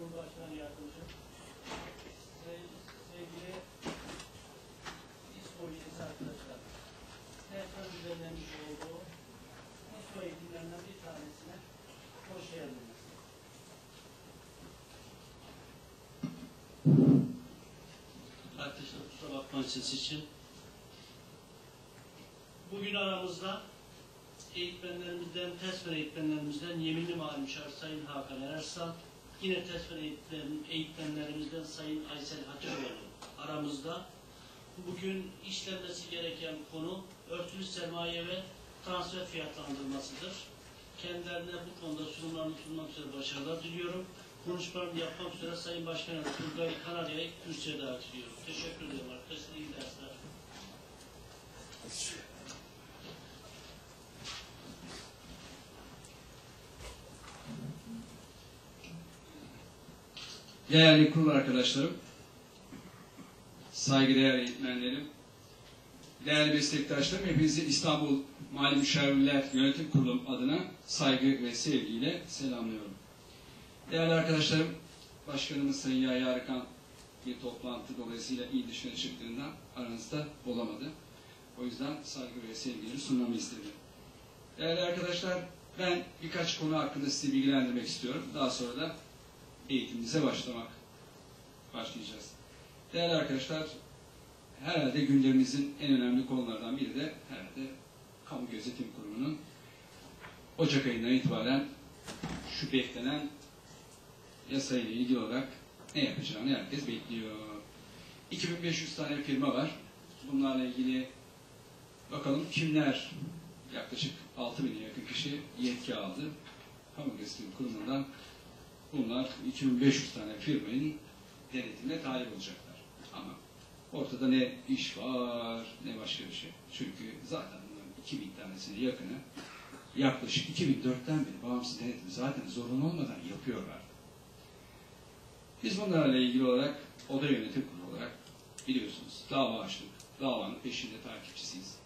Cumhurbaşkanı Yardımcı, se- sevgili İSKO üyesi arkadaşlar, TEFRA düzenlemiş olduğu İSKO eğitimlerinden bir tanesine hoş geldiniz. Arkadaşlar kusura bakmayın ses için. Bugün aramızda eğitmenlerimizden, TESFER eğitmenlerimizden yeminli mali müşavir Sayın Hakan Erersal, yine TESFER eğitmen, eğitmenlerimizden Sayın Aysel Hatipoğlu aramızda. Bugün işlenmesi gereken konu örtülü sermaye ve transfer fiyatlandırmasıdır. Kendilerine bu konuda sunumlarını sunmak üzere başarılar diliyorum. Konuşmalarımı yapmak üzere Sayın Başkanım Turgay Kanarya'yı kürsüye davet ediyorum. Teşekkür ederim arkadaşlar. İyi dersler. Değerli kurul arkadaşlarım, saygıdeğer eğitmenlerim, değerli meslektaşlarım, hepinizi İstanbul Mali Müşavirler Yönetim Kurulu adına saygı ve sevgiyle selamlıyorum. Değerli arkadaşlarım, Başkanımız Sayın Yahya Arıkan bir toplantı dolayısıyla il dışına çıktığından aranızda olamadı. O yüzden saygı ve sevgileri sunmamı istedi. Değerli arkadaşlar, ben birkaç konu hakkında sizi bilgilendirmek istiyorum. Daha sonra da eğitimimize başlamak başlayacağız. Değerli arkadaşlar, herhalde gündemimizin en önemli konulardan biri de herhalde Kamu Gözetim Kurumu'nun Ocak ayından itibaren şu beklenen yasayla ilgili olarak ne yapacağını herkes bekliyor. 2500 tane firma var. Bunlarla ilgili bakalım kimler yaklaşık 6000'e yakın kişi yetki aldı. Kamu Gözetim Kurumu'ndan bunlar 2500 tane firmanın denetimine tabi olacaklar. Ama ortada ne iş var ne başka bir şey. Çünkü zaten bunların 2000 tanesine yakını yaklaşık 2004'ten beri bağımsız denetimi zaten zorunlu olmadan yapıyorlar. Biz bunlarla ilgili olarak oda yönetim kurulu olarak biliyorsunuz dava açtık. Davanın peşinde takipçisiyiz.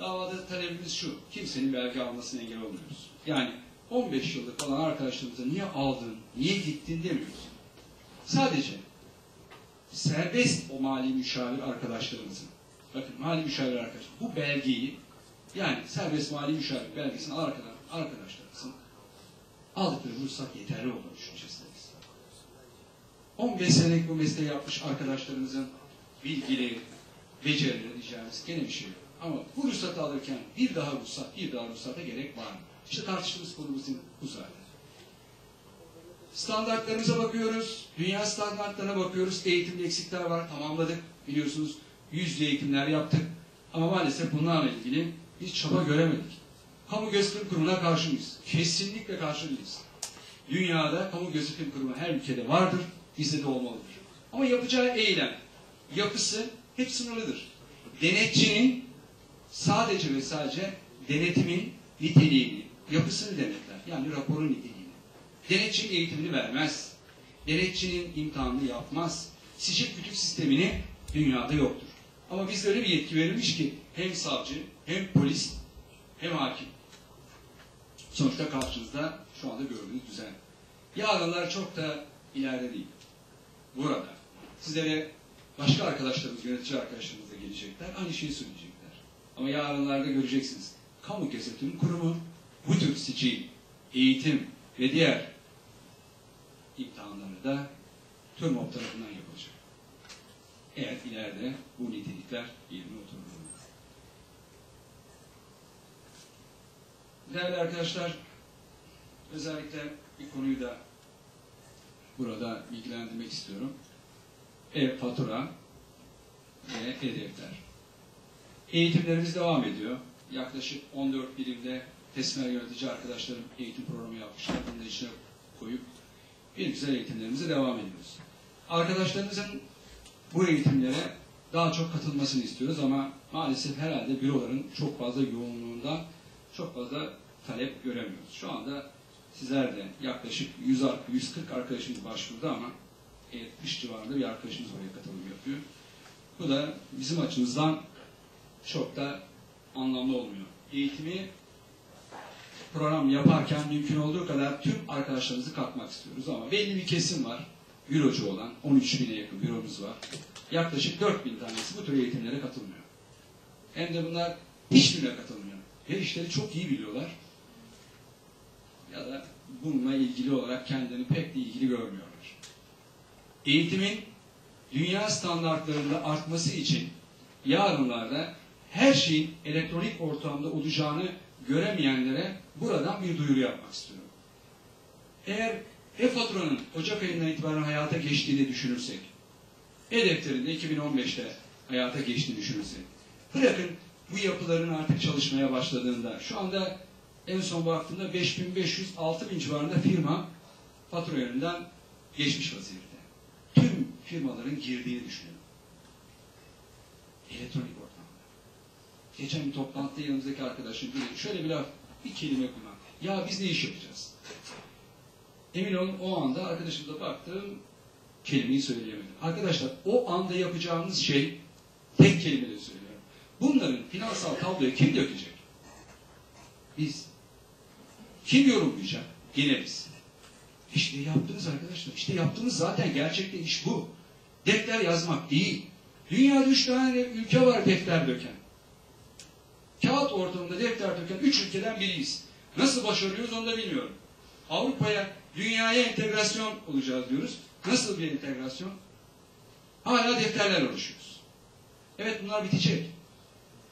Davada talebimiz şu, kimsenin belge almasına engel olmuyoruz. Yani 15 yıllık olan arkadaşlarımıza niye aldın, niye gittin demiyoruz. Sadece serbest o mali müşavir arkadaşlarımızın, bakın mali müşavir arkadaş, bu belgeyi yani serbest mali müşavir belgesini arkadan arkadaşlarımızın aldıkları ruhsat yeterli olduğunu düşüncesindeyiz. 15 senelik bu mesleği yapmış arkadaşlarımızın bilgileri, becerileri diyeceğimiz gene bir şey yok. Ama bu ruhsatı alırken bir daha ruhsat, bir daha ruhsata gerek var mı? İşte tartıştığımız konumuzun bu zaten. Standartlarımıza bakıyoruz, dünya standartlarına bakıyoruz, eğitimde eksikler var, tamamladık. Biliyorsunuz yüzde eğitimler yaptık. Ama maalesef bunlarla ilgili hiç çaba göremedik. Kamu Gözetim Kurumu'na karşı mıyız? Kesinlikle karşı değiliz. Dünyada Kamu Gözetim Kurumu her ülkede vardır, bizde de olmalıdır. Ama yapacağı eylem, yapısı hep sınırlıdır. Denetçinin sadece ve sadece denetimin niteliğini, yapısını denetler. Yani raporun niteliğini. Denetçi eğitimini vermez. Denetçinin imtihanını yapmaz. Sicil kütük sistemini dünyada yoktur. Ama bizde öyle bir yetki verilmiş ki hem savcı, hem polis, hem hakim. Sonuçta karşınızda şu anda gördüğünüz düzen. Yarınlar çok da ileride değil. Burada. Sizlere başka arkadaşlarımız, yönetici arkadaşlarımız da gelecekler. Aynı şeyi söyleyecekler. Ama yarınlarda göreceksiniz. Kamu Gözetim Kurumu bu tür sicil, eğitim ve diğer imtihanları da TÜRMOP tarafından yapılacak. Eğer ileride bu nitelikler yerine oturulur. Değerli arkadaşlar, özellikle bir konuyu da burada bilgilendirmek istiyorum. E-fatura ve e-defter. Eğitimlerimiz devam ediyor. Yaklaşık 14 birimde tesmer yönetici arkadaşlarım eğitim programı yapmışlar. Bunu da içine koyup bir güzel eğitimlerimize devam ediyoruz. Arkadaşlarımızın bu eğitimlere daha çok katılmasını istiyoruz ama maalesef herhalde büroların çok fazla yoğunluğundan çok fazla talep göremiyoruz. Şu anda sizler de yaklaşık 100, 140 arkadaşımız başvurdu ama 70 civarında bir arkadaşımız oraya katılım yapıyor. Bu da bizim açımızdan çok da anlamlı olmuyor. Eğitimi program yaparken mümkün olduğu kadar tüm arkadaşlarımızı katmak istiyoruz ama belli bir kesim var. Bürocu olan 13 bine yakın büromuz var. Yaklaşık 4 bin tanesi bu tür eğitimlere katılmıyor. Hem de bunlar hiçbirine katılmıyor. Ya işleri çok iyi biliyorlar ya da bununla ilgili olarak kendini pek de ilgili görmüyorlar. Eğitimin dünya standartlarında artması için yarınlarda her şeyin elektronik ortamda olacağını göremeyenlere buradan bir duyuru yapmak istiyorum. Eğer e-faturanın Ocak ayından itibaren hayata geçtiğini düşünürsek, e-defterinde 2015'te hayata geçtiğini düşünürsek, bırakın bu yapıların artık çalışmaya başladığında, şu anda en son baktığımda 5500-6000 civarında firma fatura yönünden geçmiş vaziyette. Tüm firmaların girdiğini düşünüyorum. Elektronik ortamda. Geçen bir toplantıda yanımızdaki arkadaşım biri şöyle bir laf, bir kelime kullan. Ya biz ne iş yapacağız? Emin olun o anda arkadaşımla baktım, kelimeyi söyleyemedim. Arkadaşlar o anda yapacağımız şey tek kelimeyle söylüyorum. Bunların finansal tabloya kim dökecek? Biz. Kim yorumlayacak? Yine biz. İşte yaptınız arkadaşlar. İşte yaptığımız zaten gerçekte iş bu. Defter yazmak değil. Dünyada üç tane ülke var defter döken. Kağıt ortamında defter döken üç ülkeden biriyiz. Nasıl başarıyoruz onu da bilmiyorum. Avrupa'ya, dünyaya entegrasyon olacağız diyoruz. Nasıl bir entegrasyon? Hala defterler oluşuyoruz. Evet bunlar bitecek.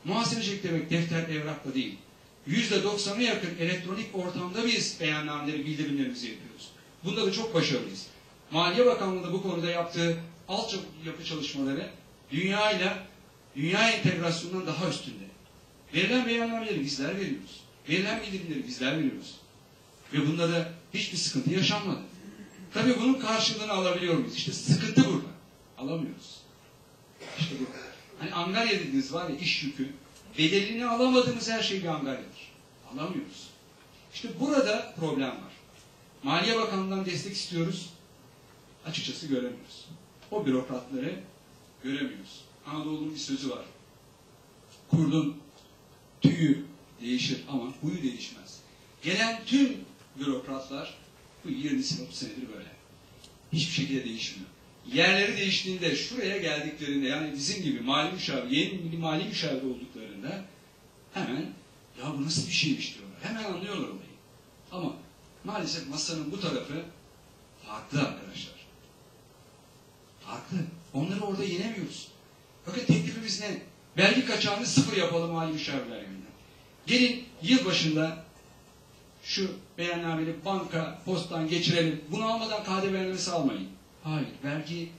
Muhasebecilik demek defter evrakla değil. Yüzde doksan'a yakın elektronik ortamda biz beyannameleri, bildirimlerimizi yapıyoruz. Bunda da çok başarılıyız. Maliye Bakanlığı da bu konuda yaptığı altyapı çalışmaları dünyayla, dünya entegrasyonundan daha üstünde. Verilen beyannameleri bizler veriyoruz. Verilen bildirimleri bizler veriyoruz. Ve bunda da hiçbir sıkıntı yaşanmadı. Tabii bunun karşılığını alabiliyor muyuz? İşte sıkıntı burada. Alamıyoruz. İşte bu. Hani Angarya dediğiniz var ya iş yükü. Bedelini alamadığımız her şey bir Angaryadır. Alamıyoruz. İşte burada problem var. Maliye Bakanlığı'ndan destek istiyoruz. Açıkçası göremiyoruz. O bürokratları göremiyoruz. Anadolu'nun bir sözü var. Kurdun tüyü değişir ama huyu değişmez. Gelen tüm bürokratlar bu 20 30 senedir böyle. Hiçbir şekilde değişmiyor. Yerleri değiştiğinde, şuraya geldiklerinde yani bizim gibi mali müşavir, yeni mali müşavir olduklarında hemen ya bu nasıl bir şeymiş diyorlar. Hemen anlıyorlar olayı. Ama maalesef masanın bu tarafı farklı arkadaşlar. Farklı. Onları orada yenemiyoruz. Bakın teklifimiz ne? Vergi kaçağını sıfır yapalım mali müşavirler yönünden. Gelin yıl başında şu beyannameli banka, postan geçirelim. Bunu almadan KDV vermesi almayın. Hayır, vergi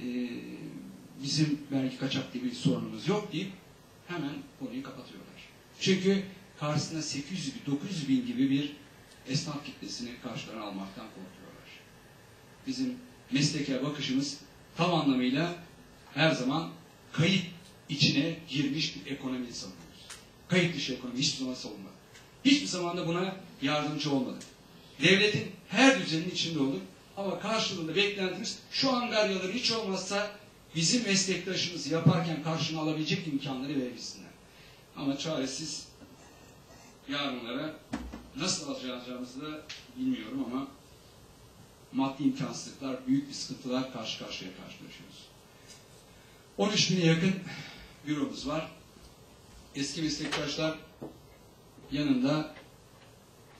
e, bizim vergi kaçak gibi bir sorunumuz yok deyip hemen konuyu kapatıyorlar. Çünkü karşısında 800 bin, 900 bin gibi bir esnaf kitlesini karşılarına almaktan korkuyorlar. Bizim mesleke bakışımız tam anlamıyla her zaman kayıt içine girmiş bir ekonomiyi savunuyoruz. Kayıt dışı ekonomi hiçbir zaman savunmadık. Hiçbir zaman da buna yardımcı olmadık. Devletin her düzenin içinde olduk ama karşılığında beklentimiz şu angaryaları hiç olmazsa bizim meslektaşımız yaparken karşına alabilecek imkanları verebilsinler. Ama çaresiz yarınlara nasıl alacağımızı da bilmiyorum ama maddi imkansızlıklar, büyük bir sıkıntılar karşı karşıya karşılaşıyoruz. 13 bine yakın büromuz var. Eski meslektaşlar yanında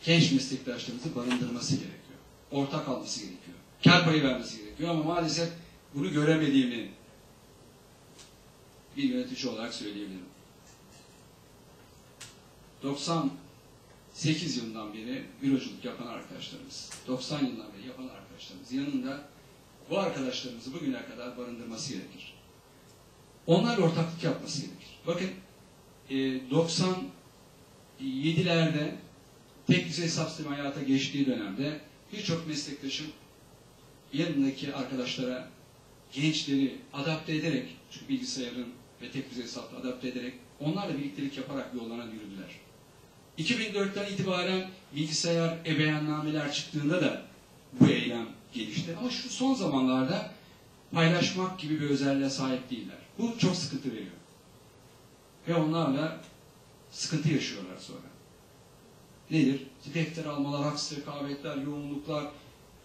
genç meslektaşlarımızı barındırması gerekiyor. Ortak alması gerekiyor. Kar payı vermesi gerekiyor ama maalesef bunu göremediğimi bir yönetici olarak söyleyebilirim. 98 yılından beri büroculuk yapan arkadaşlarımız, 90 yılından beri yapan arkadaşlarımız yanında bu arkadaşlarımızı bugüne kadar barındırması gerekir. Onlarla ortaklık yapması gerekir. Bakın 97'lerde tek düzey hesap hayata geçtiği dönemde birçok meslektaşım yanındaki arkadaşlara gençleri adapte ederek, çünkü bilgisayarın ve tek düzey hesapla adapte ederek onlarla birliktelik yaparak yollarına yürüdüler. 2004'ten itibaren bilgisayar ebeyannameler çıktığında da bu eylem gelişti. Ama şu son zamanlarda paylaşmak gibi bir özelliğe sahip değiller. Bu çok sıkıntı veriyor. Ve onlarla sıkıntı yaşıyorlar sonra. nedir? İşte defter almalar, haksız rekabetler, yoğunluklar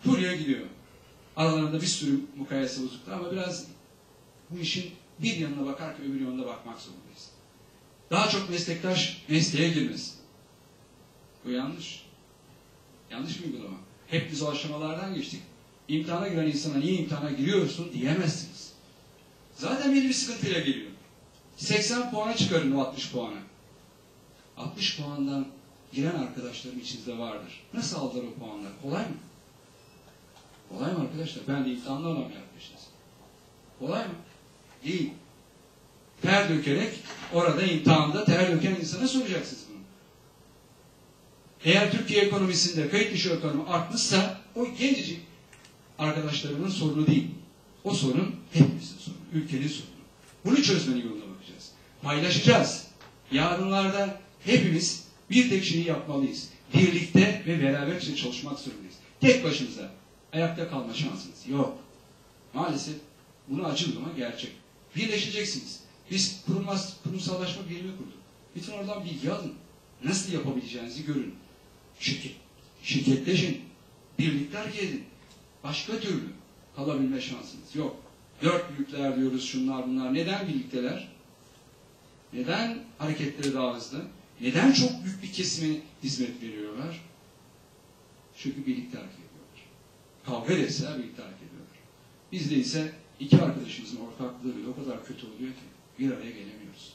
buraya gidiyor. Aralarında bir sürü mukayese bozukluklar ama biraz bu işin bir yanına bakarken öbür yanına bakmak zorundayız. Daha çok meslektaş mesleğe girmez. Bu yanlış. Yanlış bir uygulama. Hep biz o aşamalardan geçtik. İmtihana giren insana niye imtihana giriyorsun diyemezsiniz. Zaten belli bir sıkıntıyla geliyor. 80 puana çıkarın o 60 puanı. 60 puandan giren arkadaşlarım içinizde vardır. Nasıl aldılar o puanları? Kolay mı? Kolay mı arkadaşlar? Ben de imtihanla alamam yapmışız. Kolay mı? Değil. Ter dökerek orada imtihanda ter döken insana soracaksınız bunu. Eğer Türkiye ekonomisinde kayıt dışı ekonomi artmışsa o gencecik arkadaşlarımın sorunu değil. O sorun hepimizin sorunu, ülkenin sorunu. Bunu çözmenin yoluna bakacağız. Paylaşacağız. Yarınlarda hepimiz bir tek şeyi yapmalıyız. Birlikte ve beraberce çalışmak zorundayız. Tek başınıza ayakta kalma şansınız yok. Maalesef bunu acı ama gerçek. Birleşeceksiniz. Biz kurumsal, kurumsallaşma birimi kurduk. Bütün oradan bilgi alın. Nasıl yapabileceğinizi görün. Şirket, şirketleşin. Birlikte hareket edin. Başka türlü kalabilme şansınız yok. Dört büyükler diyoruz şunlar bunlar. Neden birlikteler? Neden hareketleri daha hızlı? Neden çok büyük bir kesime hizmet veriyorlar? Çünkü birlikte hareket ediyorlar. Kavga etseler birlikte hareket ediyorlar. Bizde ise iki arkadaşımızın ortaklığı bile o kadar kötü oluyor ki bir araya gelemiyoruz.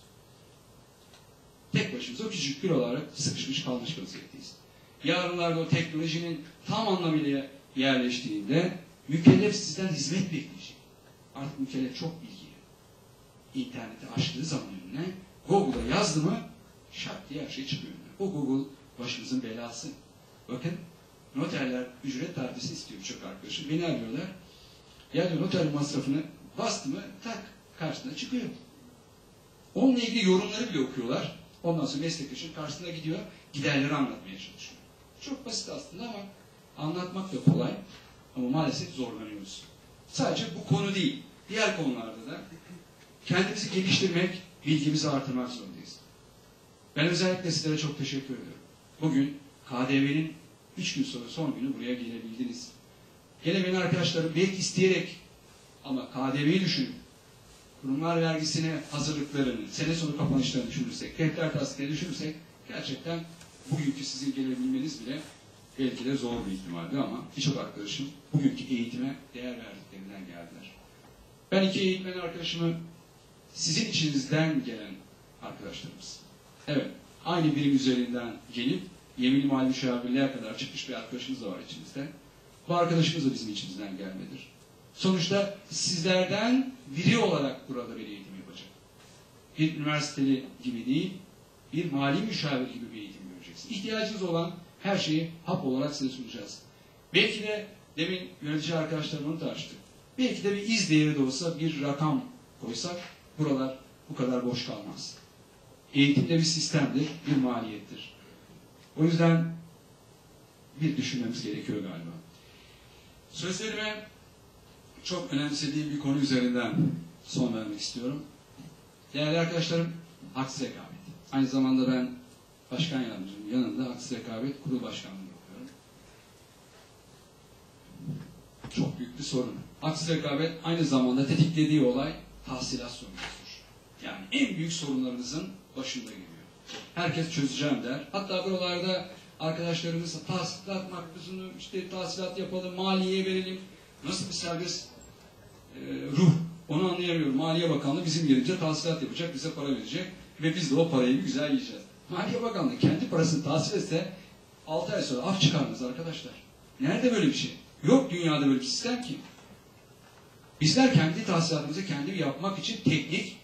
Tek başımıza o küçük bir olarak sıkışmış kalmış vaziyetteyiz. Yarınlarda o teknolojinin tam anlamıyla yerleştiğinde mükellef sizden hizmet bekleyecek. Artık mükellef çok bilgili. İnterneti açtığı zaman önüne Google'a yazdı mı şak diye her şey çıkıyor. O Google başımızın belası. Bakın noterler ücret tarifesi istiyor çok arkadaşım. Beni arıyorlar. Ya diyor noter masrafını bastı mı tak karşısına çıkıyor. Onunla ilgili yorumları bile okuyorlar. Ondan sonra meslektaşın karşısına gidiyor. Giderleri anlatmaya çalışıyor. Çok basit aslında ama anlatmak da kolay. Ama maalesef zorlanıyoruz. Sadece bu konu değil. Diğer konularda da kendimizi geliştirmek, bilgimizi artırmak zorundayız. Ben özellikle sizlere çok teşekkür ediyorum. Bugün KDV'nin 3 gün sonra son günü buraya gelebildiniz. Gelemeyen arkadaşlarım belki isteyerek ama KDV'yi düşünüp kurumlar vergisine hazırlıklarını, sene sonu kapanışlarını düşünürsek, defter tasdikleri düşünürsek gerçekten bugünkü sizin gelebilmeniz bile belki de zor bir ihtimaldi ama birçok arkadaşım bugünkü eğitime değer verdiklerinden geldiler. Ben iki eğitmen arkadaşımı sizin içinizden gelen arkadaşlarımız. Evet, aynı birim üzerinden gelip yeminli mali müşavirliğe kadar çıkmış bir arkadaşımız da var içimizde. Bu arkadaşımız da bizim içimizden gelmedir. Sonuçta sizlerden biri olarak burada bir eğitim yapacak. Bir üniversiteli gibi değil, bir mali müşavir gibi bir eğitim göreceksiniz. İhtiyacınız olan her şeyi hap olarak size sunacağız. Belki de demin yönetici arkadaşlarım onu tartıştık. Belki de bir iz değeri de olsa bir rakam koysak buralar bu kadar boş kalmaz. Eğitimde bir sistemdir, bir maliyettir. O yüzden bir düşünmemiz gerekiyor galiba. Sözlerime çok önemsediğim bir konu üzerinden son vermek istiyorum. Değerli arkadaşlarım, haksız rekabet. Aynı zamanda ben başkan yardımcının yanında haksız rekabet kurul başkanlığı yapıyorum. Çok büyük bir sorun. Haksız rekabet aynı zamanda tetiklediği olay tahsilat sorunudur. Yani en büyük sorunlarınızın başında geliyor. Herkes çözeceğim der. Hatta buralarda arkadaşlarımız tahsilat makbuzunu işte tahsilat yapalım, maliyeye verelim. Nasıl bir serbest e, ruh onu anlayamıyorum. Maliye Bakanlığı bizim gelince tahsilat yapacak, bize para verecek ve biz de o parayı güzel yiyeceğiz. Maliye Bakanlığı kendi parasını tahsil etse 6 ay sonra af çıkarmaz arkadaşlar. Nerede böyle bir şey? Yok dünyada böyle bir sistem ki. Bizler kendi tahsilatımızı kendi yapmak için teknik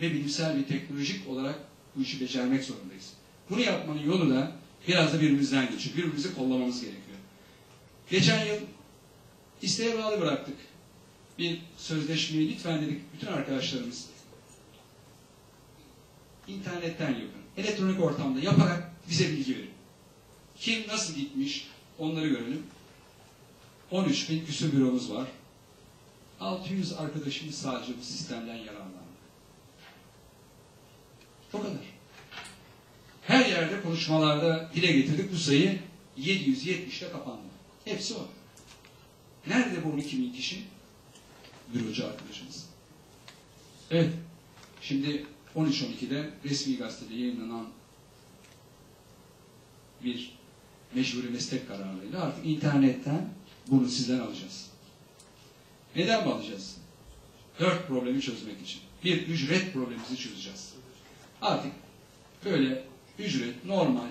ve bilimsel ve teknolojik olarak bu işi becermek zorundayız. Bunu yapmanın yolu da biraz da birbirimizden geçiyor. Birbirimizi kollamamız gerekiyor. Geçen yıl isteğe bağlı bıraktık. Bir sözleşmeyi lütfen dedik bütün arkadaşlarımız internetten yapın. Elektronik ortamda yaparak bize bilgi verin. Kim nasıl gitmiş onları görelim. 13 bin küsur büromuz var. 600 arkadaşımız sadece bu sistemden yararlandı. O kadar. Her yerde konuşmalarda dile getirdik bu sayı 770'te kapandı. Hepsi o. Nerede bu 12 bin kişi? Bürocu arkadaşımız. Evet. Şimdi 13.12'de resmi gazetede yayınlanan bir mecburi meslek kararıyla artık internetten bunu sizden alacağız. Neden mi alacağız? Dört problemi çözmek için. Bir, ücret problemimizi çözeceğiz. Artık böyle ücret, normal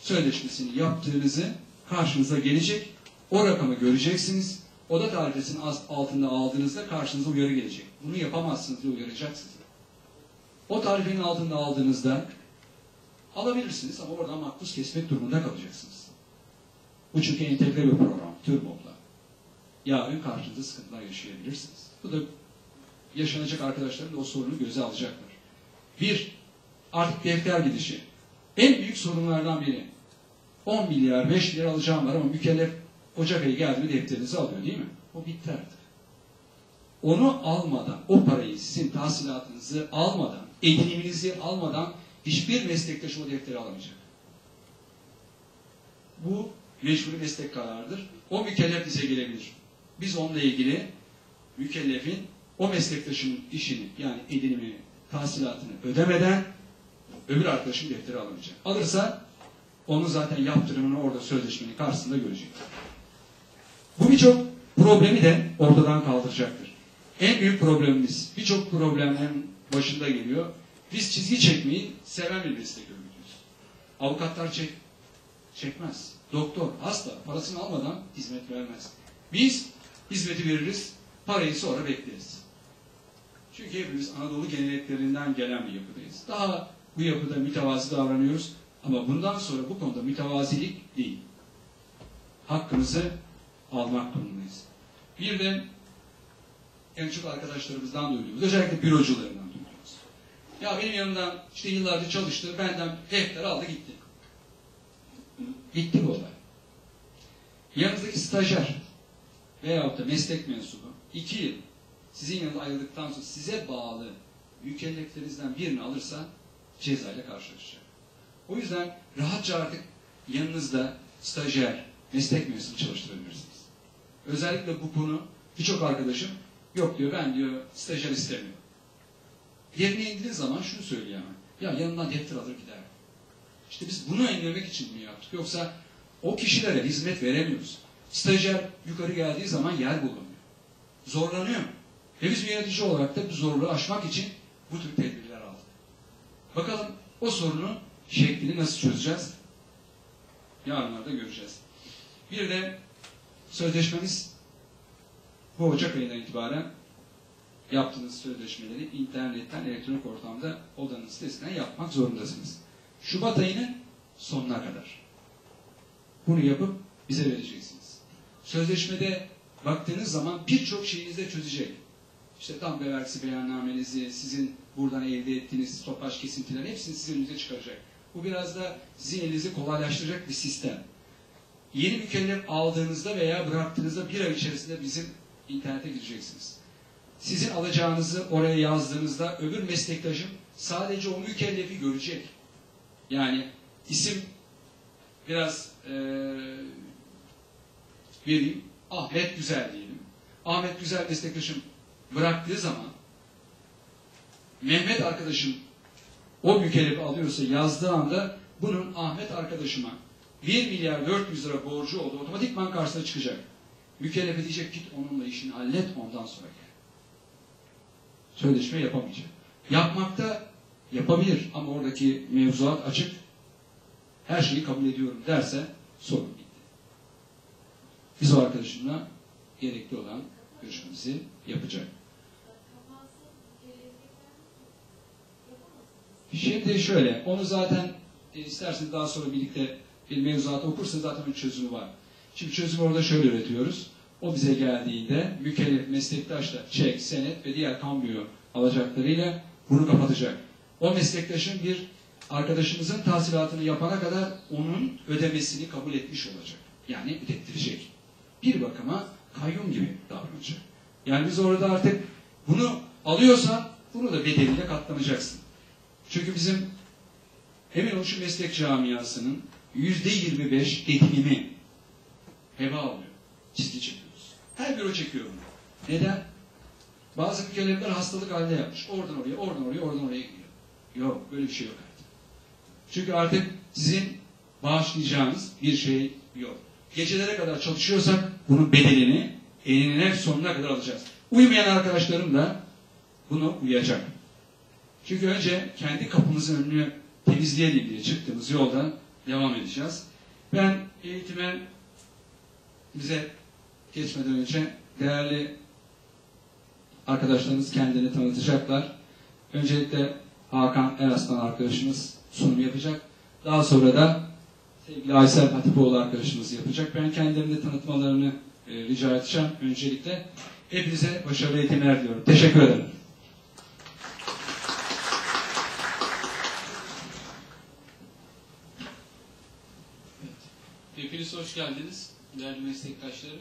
sözleşmesini yaptığınızı karşınıza gelecek. O rakamı göreceksiniz. Oda tarifesinin altında aldığınızda karşınıza uyarı gelecek. Bunu yapamazsınız diye uyaracak sizi. O tarifenin altında aldığınızda alabilirsiniz ama oradan makbuz kesmek durumunda kalacaksınız. Bu çünkü entegre bir program, TÜRMOB'la. Yarın karşınızda sıkıntılar yaşayabilirsiniz. Bu da yaşanacak arkadaşların da o sorunu göze alacaklar. Bir, artık defter gidişi. En büyük sorunlardan biri. 10 milyar, 5 milyar alacağım var ama mükellef Ocak ayı geldi mi defterinizi alıyor değil mi? O bitti artık. Onu almadan, o parayı sizin tahsilatınızı almadan, ediniminizi almadan hiçbir meslektaşı o defteri alamayacak. Bu mecburi meslek kararıdır. O mükellef bize gelebilir. Biz onunla ilgili mükellefin o meslektaşının işini yani edinimini, tahsilatını ödemeden öbür arkadaşın defteri alamayacak. Alırsa onu zaten yaptırımını orada sözleşmenin karşısında görecek. Bu birçok problemi de ortadan kaldıracaktır. En büyük problemimiz, birçok problemlerin başında geliyor. Biz çizgi çekmeyi seven bir meslek örgütüyüz. Avukatlar çek, çekmez. Doktor, hasta parasını almadan hizmet vermez. Biz hizmeti veririz, parayı sonra bekleriz. Çünkü hepimiz Anadolu geleneklerinden gelen bir yapıdayız. Daha bu yapıda mütevazi davranıyoruz. Ama bundan sonra bu konuda mütevazilik değil. Hakkımızı almak durumundayız. Bir de en çok arkadaşlarımızdan duyduğumuz, özellikle bürocularından duyduğumuz. Ya benim yanımdan işte yıllarca çalıştı, benden defter aldı gitti. Bitti bu olay. Yanınızdaki stajyer veyahut da meslek mensubu iki yıl sizin yanında ayrıldıktan sonra size bağlı mükelleflerinizden birini alırsa cezayla karşılaşacak. O yüzden rahatça artık yanınızda stajyer, meslek mensubu çalıştırabilirsiniz. Özellikle bu konu birçok arkadaşım yok diyor ben diyor stajyer istemiyorum. Yerine indiğiniz zaman şunu söylüyor hemen. Ya yanından defter alır gider. İşte biz bunu engellemek için bunu yaptık. Yoksa o kişilere hizmet veremiyoruz. Stajyer yukarı geldiği zaman yer bulamıyor. Zorlanıyor. Ve biz yönetici olarak da bu zorluğu aşmak için bu tür tedbirler aldık. Bakalım o sorunu şeklini nasıl çözeceğiz? Yarınlarda göreceğiz. Bir de sözleşmemiz bu Ocak ayından itibaren yaptığınız sözleşmeleri internetten, elektronik ortamda odanın sitesinden yapmak zorundasınız. Şubat ayının sonuna kadar. Bunu yapıp bize vereceksiniz. Sözleşmede baktığınız zaman birçok şeyinizi de çözecek. İşte tam vergisi beyannamenizi, sizin buradan elde ettiğiniz stopaj kesintilerin hepsini sizin önünüze çıkaracak. Bu biraz da sizin kolaylaştıracak bir sistem. Yeni mükellef aldığınızda veya bıraktığınızda bir ay içerisinde bizim internete gireceksiniz. Sizin alacağınızı oraya yazdığınızda öbür meslektaşım sadece o mükellefi görecek. Yani isim biraz e, vereyim. Ahmet Güzel diyelim. Ahmet Güzel meslektaşım bıraktığı zaman Mehmet arkadaşım o mükellefi alıyorsa yazdığı anda bunun Ahmet arkadaşıma 1 milyar 400 lira borcu oldu. Otomatikman karşısına çıkacak. Mükellef diyecek git onunla işini hallet ondan sonra gel. Sözleşme yapamayacak. Yapmakta yapabilir ama oradaki mevzuat açık. Her şeyi kabul ediyorum derse sorun. Biz o arkadaşımla gerekli olan görüşmemizi yapacak. Şimdi şöyle, onu zaten e, isterseniz daha sonra birlikte bir mevzuatı okursanız zaten bir çözümü var. Şimdi çözümü orada şöyle üretiyoruz. O bize geldiğinde mükellef meslektaşla çek, senet ve diğer kambiyo alacaklarıyla bunu kapatacak. O meslektaşın bir arkadaşımızın tahsilatını yapana kadar onun ödemesini kabul etmiş olacak. Yani ödettirecek. Bir bakıma kayyum gibi davranacak. Yani biz orada artık bunu alıyorsan bunu da bedeliyle katlanacaksın. Çünkü bizim Emin olun şu meslek camiasının yüzde 25 edinimi heba oluyor. Çizgi çekiyoruz. Her büro çekiyor bunu. Neden? Bazı mükellefler hastalık halinde yapmış. Oradan oraya, oradan oraya, oradan oraya gidiyor. Yok, böyle bir şey yok artık. Çünkü artık sizin bağışlayacağınız bir şey yok. Gecelere kadar çalışıyorsak bunun bedelini enine sonuna kadar alacağız. Uyumayan arkadaşlarım da bunu uyacak. Çünkü önce kendi kapımızın önünü temizleyelim diye çıktığımız yolda devam edeceğiz. Ben eğitime bize geçmeden önce değerli arkadaşlarımız kendini tanıtacaklar. Öncelikle Hakan Eraslan arkadaşımız sunum yapacak. Daha sonra da sevgili Aysel Hatipoğlu arkadaşımız yapacak. Ben kendilerini tanıtmalarını e, rica edeceğim. Öncelikle hepinize başarılı eğitimler diliyorum. Teşekkür ederim. Hepiniz hoş geldiniz değerli meslektaşlarım.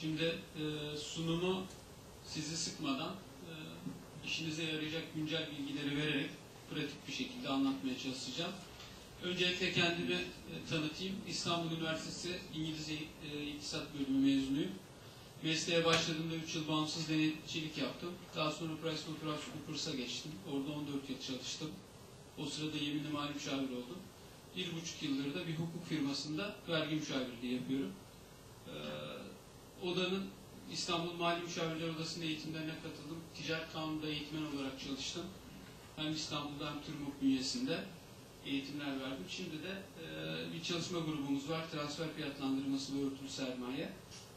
Şimdi e, sunumu sizi sıkmadan e, işinize yarayacak güncel bilgileri vererek pratik bir şekilde anlatmaya çalışacağım. Öncelikle kendimi e, tanıtayım. İstanbul Üniversitesi İngilizce e, İktisat Bölümü mezunuyum. Mesleğe başladığımda 3 yıl bağımsız denetçilik yaptım. Daha sonra PricewaterhouseCoopers'a geçtim. Orada 14 yıl çalıştım. O sırada yeminli mali müşavir oldum bir buçuk yıldır da bir hukuk firmasında vergi müşavirliği yapıyorum. Ee, odanın İstanbul Mali Müşavirler Odası'nın eğitimlerine katıldım. Ticaret Kanunu'nda eğitmen olarak çalıştım. Hem İstanbul'da hem TÜRMOK bünyesinde eğitimler verdim. Şimdi de e, bir çalışma grubumuz var. Transfer fiyatlandırması ve örtülü sermaye.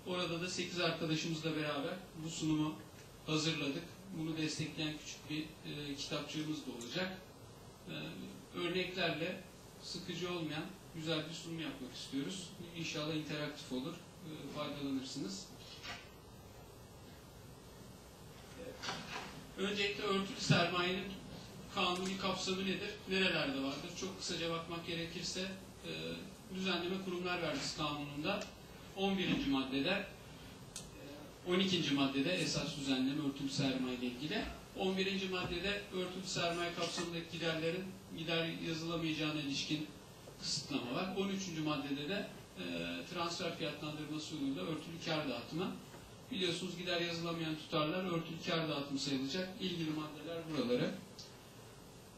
Orada da 8 arkadaşımızla beraber bu sunumu hazırladık. Bunu destekleyen küçük bir e, kitapçığımız da olacak. E, örneklerle sıkıcı olmayan güzel bir sunum yapmak istiyoruz. İnşallah interaktif olur, e, faydalanırsınız. Öncelikle örtülü sermayenin kanuni kapsamı nedir? Nerelerde vardır? Çok kısaca bakmak gerekirse e, düzenleme kurumlar vergisi kanununda 11. maddede 12. maddede esas düzenleme örtülü sermaye ile ilgili 11. maddede örtülü sermaye kapsamındaki giderlerin gider yazılamayacağına ilişkin kısıtlama var. 13. maddede de e, transfer fiyatlandırması yoluyla örtülü kar dağıtımı. Biliyorsunuz gider yazılamayan tutarlar örtülü kar dağıtımı sayılacak. İlgili maddeler buraları.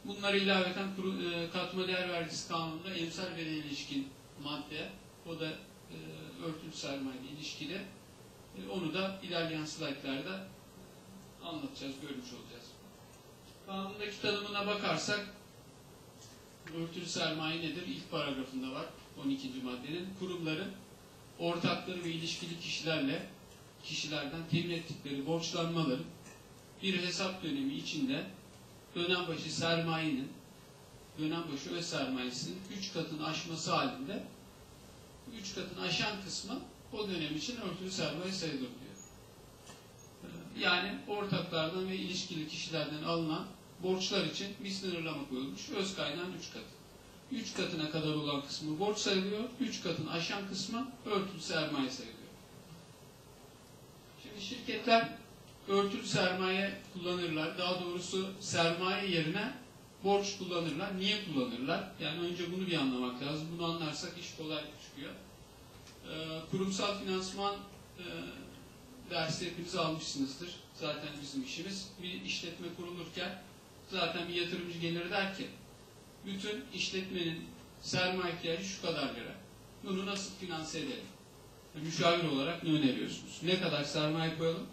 Bunlara ilaveten e, katma değer vergisi kanununda emsal bedele ilişkin madde. O da e, örtülü sermaye ilişkili. E, onu da ilerleyen slaytlarda anlatacağız, görmüş olacağız. Kanundaki tanımına bakarsak örtülü sermaye nedir? İlk paragrafında var 12. maddenin. Kurumların ortakları ve ilişkili kişilerle kişilerden temin ettikleri borçlanmaların bir hesap dönemi içinde dönem başı sermayenin dönem başı öz sermayesinin 3 katını aşması halinde 3 katını aşan kısmı o dönem için örtülü sermaye sayılır diyor. Yani ortaklardan ve ilişkili kişilerden alınan borçlar için bir sınırlama koyulmuş. Öz kaynağın 3 katı. 3 katına kadar olan kısmı borç sayılıyor. 3 katını aşan kısmı örtülü sermaye sayılıyor. Şimdi şirketler örtülü sermaye kullanırlar. Daha doğrusu sermaye yerine borç kullanırlar. Niye kullanırlar? Yani önce bunu bir anlamak lazım. Bunu anlarsak iş kolay çıkıyor. Ee, kurumsal finansman e, dersi hepiniz almışsınızdır. Zaten bizim işimiz. Bir işletme kurulurken zaten bir yatırımcı gelir der ki bütün işletmenin sermaye ihtiyacı şu kadar lira. Bunu nasıl finanse edelim? Müşavir olarak ne öneriyorsunuz? Ne kadar sermaye koyalım?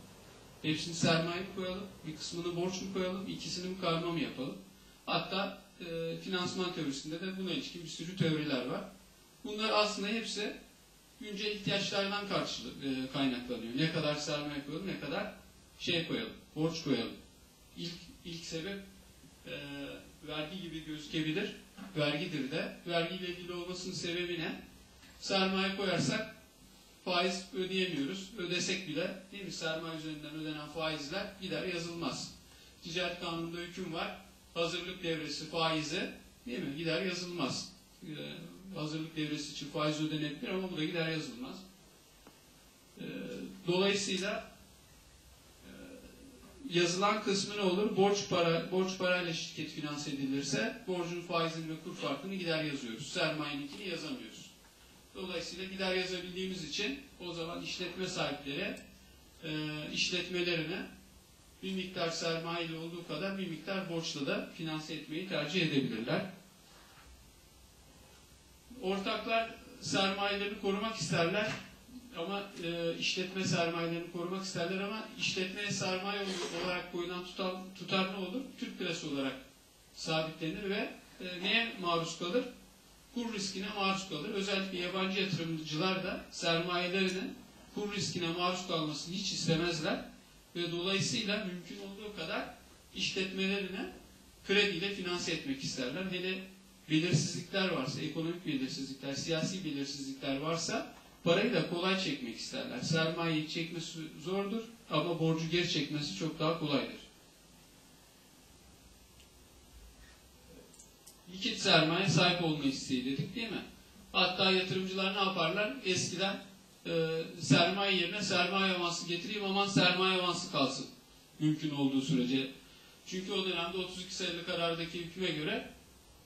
Hepsini sermaye mi koyalım? Bir kısmını borç mu koyalım? İkisini mi karma mı yapalım? Hatta e, finansman teorisinde de buna ilişkin bir sürü teoriler var. Bunlar aslında hepsi güncel ihtiyaçlardan karşılık, e, kaynaklanıyor. Ne kadar sermaye koyalım, ne kadar şey koyalım, borç koyalım. İlk, ilk sebep e, vergi gibi gözükebilir. Vergidir de. Vergiyle ilgili olmasının sebebi ne? Sermaye koyarsak faiz ödeyemiyoruz. Ödesek bile değil mi? Sermaye üzerinden ödenen faizler gider yazılmaz. Ticaret kanununda hüküm var. Hazırlık devresi faizi değil mi? Gider yazılmaz. Ee, hazırlık devresi için faiz ödenebilir ama bu da gider yazılmaz. Ee, dolayısıyla e, yazılan kısmı ne olur? Borç para, borç parayla şirket finanse edilirse borcun faizini ve kur farkını gider yazıyoruz. Sermayeninkini yazamıyoruz. Dolayısıyla gider yazabildiğimiz için o zaman işletme sahipleri e, işletmelerine bir miktar sermaye ile olduğu kadar bir miktar borçla da finanse etmeyi tercih edebilirler. Ortaklar sermayelerini korumak isterler ama e, işletme sermayelerini korumak isterler ama işletmeye sermaye olarak koyulan tutar, tutar ne olur? Türk lirası olarak sabitlenir ve e, neye maruz kalır? Kur riskine maruz kalır. Özellikle yabancı yatırımcılar da sermayelerinin kur riskine maruz kalmasını hiç istemezler ve dolayısıyla mümkün olduğu kadar işletmelerine krediyle finanse etmek isterler. Hele belirsizlikler varsa, ekonomik belirsizlikler, siyasi belirsizlikler varsa parayı da kolay çekmek isterler. Sermayeyi çekmesi zordur ama borcu geri çekmesi çok daha kolaydır. Likit sermaye sahip olma isteği dedik değil mi? Hatta yatırımcılar ne yaparlar? Eskiden e, sermaye yerine sermaye avansı getireyim aman sermaye avansı kalsın. Mümkün olduğu sürece. Çünkü o dönemde 32 sayılı karardaki hüküme göre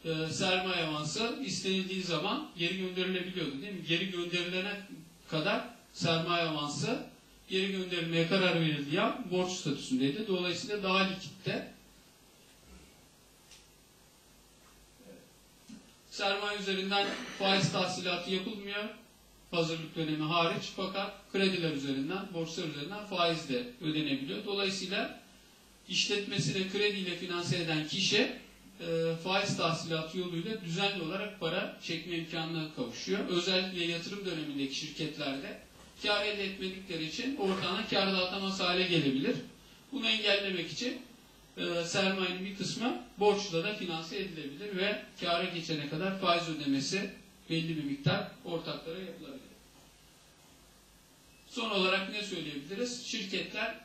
e, sermaye avansı istenildiği zaman geri gönderilebiliyordu değil mi? Geri gönderilene kadar sermaye avansı geri gönderilmeye karar verildiği an borç statüsündeydi. Dolayısıyla daha likitte sermaye üzerinden faiz tahsilatı yapılmıyor hazırlık dönemi hariç fakat krediler üzerinden, borçlar üzerinden faiz de ödenebiliyor. Dolayısıyla işletmesine krediyle finanse eden kişi e, faiz tahsilatı yoluyla düzenli olarak para çekme imkanına kavuşuyor. Özellikle yatırım dönemindeki şirketlerde kar elde etmedikleri için ortağına kar dağıtamaz hale gelebilir. Bunu engellemek için e, sermayenin bir kısmı borçla da finanse edilebilir ve kâra geçene kadar faiz ödemesi belli bir miktar ortaklara yapılabilir. Son olarak ne söyleyebiliriz? Şirketler,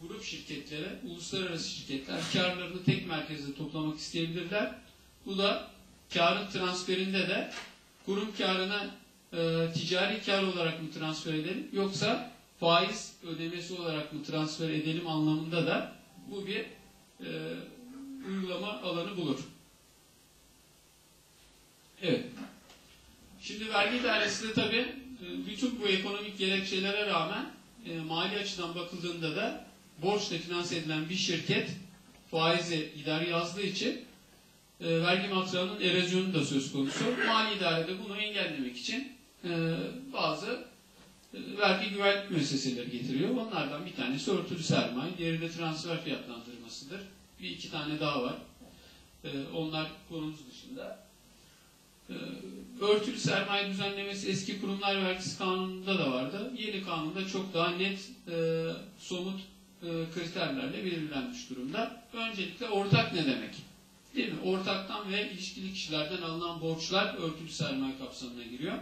grup şirketleri, uluslararası şirketler karlarını tek merkezde toplamak isteyebilirler. Bu da karın transferinde de kurum karına e, ticari kar olarak mı transfer edelim yoksa faiz ödemesi olarak mı transfer edelim anlamında da bu bir e, uygulama alanı bulur. Evet. Şimdi vergi dairesi de tabii e, bütün bu ekonomik gerekçelere rağmen e, mali açıdan bakıldığında da borçla finanse edilen bir şirket faize gider yazdığı için e, vergi matrağının erozyonu da söz konusu. Mali idare de bunu engellemek için e, bazı vergi güvenlik müesseseleri getiriyor. Onlardan bir tanesi örtülü sermaye, diğeri de transfer fiyatlandırmasıdır. Bir iki tane daha var. E, onlar konumuz dışında. E, örtülü sermaye düzenlemesi eski kurumlar vergisi kanununda da vardı. Yeni kanunda çok daha net, e, somut e, kriterlerle belirlenmiş durumda. Öncelikle ortak ne demek? Değil mi? Ortaktan ve ilişkili kişilerden alınan borçlar örtülü sermaye kapsamına giriyor.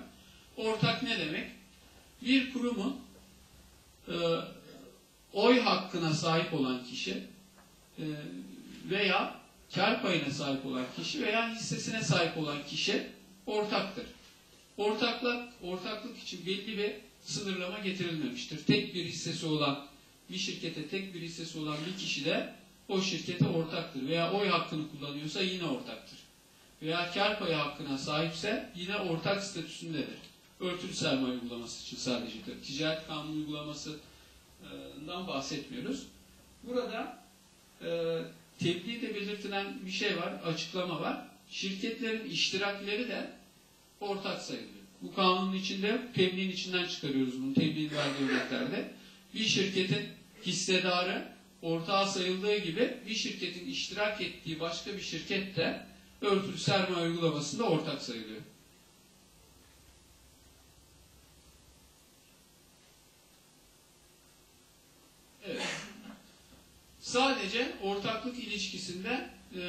Ortak ne demek? Bir kurumun e, oy hakkına sahip olan kişi e, veya kar payına sahip olan kişi veya hissesine sahip olan kişi ortaktır. Ortaklık, ortaklık için belli bir sınırlama getirilmemiştir. Tek bir hissesi olan bir şirkete tek bir hissesi olan bir kişi de o şirkete ortaktır. Veya oy hakkını kullanıyorsa yine ortaktır. Veya kar payı hakkına sahipse yine ortak statüsündedir. Örtülü sermaye uygulaması için sadece. Ticaret kanunu uygulamasından bahsetmiyoruz. Burada e, tebliğde belirtilen bir şey var, açıklama var. Şirketlerin iştirakleri de ortak sayılıyor. Bu kanunun içinde tebliğin içinden çıkarıyoruz bunu. Tebliğin verdiği örneklerde. Bir şirketin hissedarı ortağı sayıldığı gibi bir şirketin iştirak ettiği başka bir şirket de örtülü sermaye uygulamasında ortak sayılıyor. Sadece ortaklık ilişkisinde e,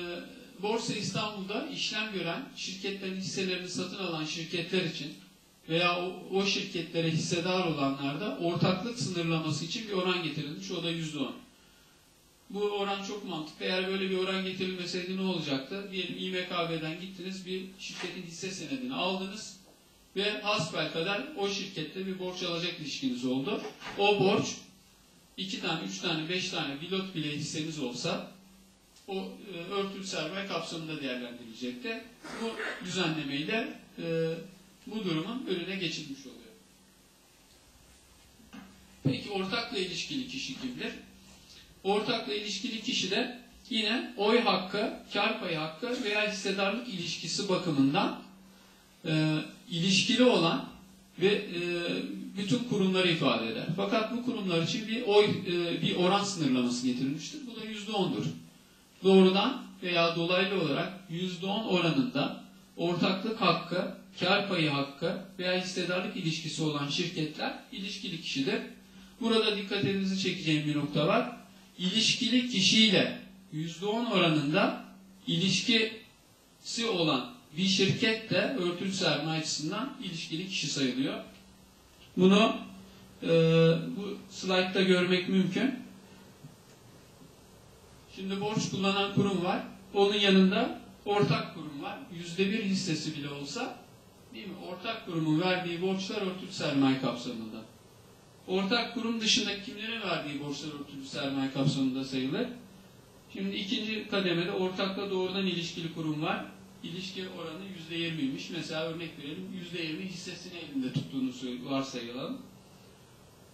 Borsa İstanbul'da işlem gören şirketlerin hisselerini satın alan şirketler için veya o, o şirketlere hissedar olanlarda ortaklık sınırlaması için bir oran getirilmiş. O da %10. Bu oran çok mantıklı. Eğer böyle bir oran getirilmeseydi ne olacaktı? Diyelim İMKB'den gittiniz bir şirketin hisse senedini aldınız ve hasbel kadar o şirkette bir borç alacak ilişkiniz oldu. O borç iki tane, üç tane, beş tane pilot bile hisseniz olsa o e, örtülü sermaye kapsamında değerlendirilecekti. Bu düzenlemeyle e, bu durumun önüne geçilmiş oluyor. Peki ortakla ilişkili kişi kimdir? Ortakla ilişkili kişi de yine oy hakkı, kar payı hakkı veya hissedarlık ilişkisi bakımından e, ilişkili olan ve e, bütün kurumları ifade eder. Fakat bu kurumlar için bir oy, e, bir oran sınırlaması getirilmiştir. Bu da yüzde ondur. Doğrudan veya dolaylı olarak yüzde on oranında ortaklık hakkı, kar payı hakkı veya hissedarlık ilişkisi olan şirketler ilişkili kişidir. Burada dikkatinizi çekeceğim bir nokta var. İlişkili kişiyle yüzde on oranında ilişkisi olan bir şirket de örtülü sermaye açısından ilişkili kişi sayılıyor. Bunu e, bu slaytta görmek mümkün. Şimdi borç kullanan kurum var. Onun yanında ortak kurum var. Yüzde bir hissesi bile olsa değil mi? Ortak kurumun verdiği borçlar örtülü sermaye kapsamında. Ortak kurum dışında kimlerin verdiği borçlar örtülü sermaye kapsamında sayılır. Şimdi ikinci kademede ortakla doğrudan ilişkili kurum var. İlişki oranı yüzde yirmiymiş. Mesela örnek verelim. Yüzde yirmi hissesini elinde tuttuğunu varsayalım.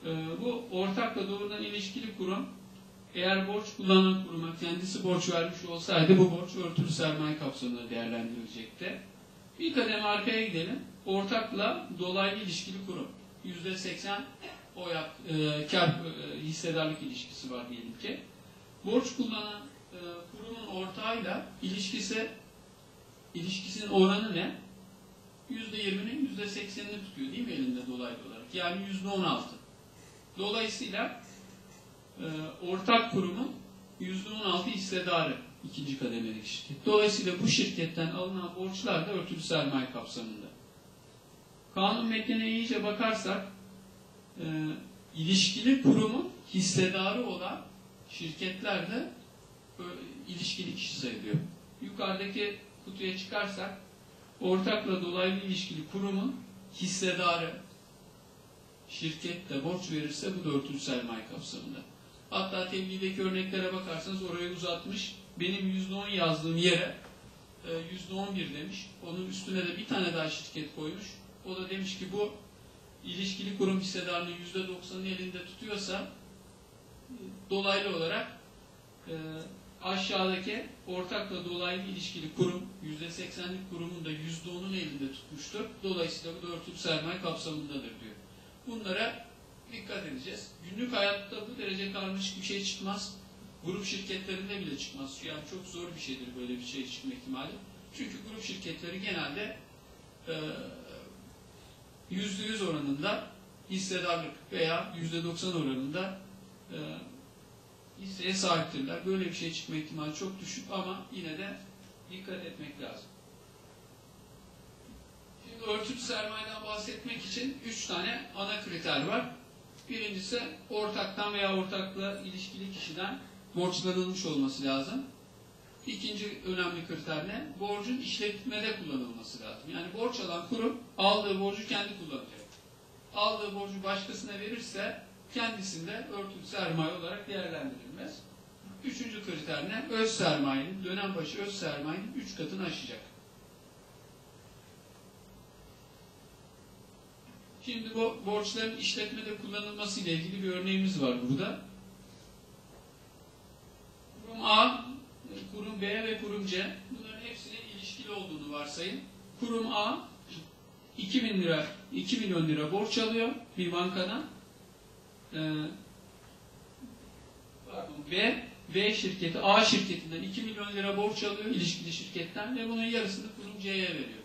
Ee, bu ortakla doğrudan ilişkili kurum eğer borç kullanan kuruma kendisi borç vermiş olsaydı bu borç örtülü sermaye kapsamında değerlendirilecekti. Bir kademe arkaya gidelim. Ortakla dolaylı ilişkili kurum. Yüzde seksen o yak, e, kar e, hissedarlık ilişkisi var diyelim ki. Borç kullanan e, kurumun ortağıyla ilişkisi ilişkisinin oranı ne? Yüzde yirminin yüzde seksenini tutuyor değil mi elinde dolaylı olarak? Yani yüzde on altı. Dolayısıyla e, ortak kurumun yüzde on altı hissedarı ikinci kademedeki şirket. Dolayısıyla bu şirketten alınan borçlar da örtülü sermaye kapsamında. Kanun metnine iyice bakarsak e, ilişkili kurumun hissedarı olan şirketler de e, ilişkili kişi sayılıyor. Yukarıdaki kutuya çıkarsak ortakla dolaylı ilişkili kurumun hissedarı şirket de borç verirse bu da örtülü sermaye kapsamında. Hatta tebliğdeki örneklere bakarsanız oraya uzatmış. Benim %10 yazdığım yere e, %11 demiş. Onun üstüne de bir tane daha şirket koymuş. O da demiş ki bu ilişkili kurum hissedarının %90'ını elinde tutuyorsa e, dolaylı olarak aşağıdaki ortakla dolaylı ilişkili kurum %80'lik kurumun da %10'un elinde tutmuştur. Dolayısıyla bu da örtülü sermaye kapsamındadır diyor. Bunlara dikkat edeceğiz. Günlük hayatta bu derece karmaşık bir şey çıkmaz. Grup şirketlerinde bile çıkmaz. Yani çok zor bir şeydir böyle bir şey çıkma ihtimali. Çünkü grup şirketleri genelde e, yüzde yüz oranında hissedarlık veya yüzde doksan oranında e, hisseye sahiptirler. Böyle bir şey çıkma ihtimali çok düşük ama yine de dikkat etmek lazım. Şimdi örtülü sermayeden bahsetmek için üç tane ana kriter var. Birincisi ortaktan veya ortakla ilişkili kişiden borçlanılmış olması lazım. İkinci önemli kriter ne? Borcun işletmede kullanılması lazım. Yani borç alan kurum aldığı borcu kendi kullanacak. Aldığı borcu başkasına verirse kendisinde örtülü sermaye olarak değerlendirilmez. Üçüncü kriter ne? Öz sermayenin, dönem başı öz sermayenin üç katını aşacak. Şimdi bu borçların işletmede kullanılması ile ilgili bir örneğimiz var burada. Kurum A, kurum B ve kurum C bunların hepsinin ilişkili olduğunu varsayın. Kurum A 2000 lira 2 milyon lira borç alıyor bir bankadan. Ee, B B şirketi A şirketinden 2 milyon lira borç alıyor ilişkili şirketten ve bunun yarısını kurum C'ye veriyor.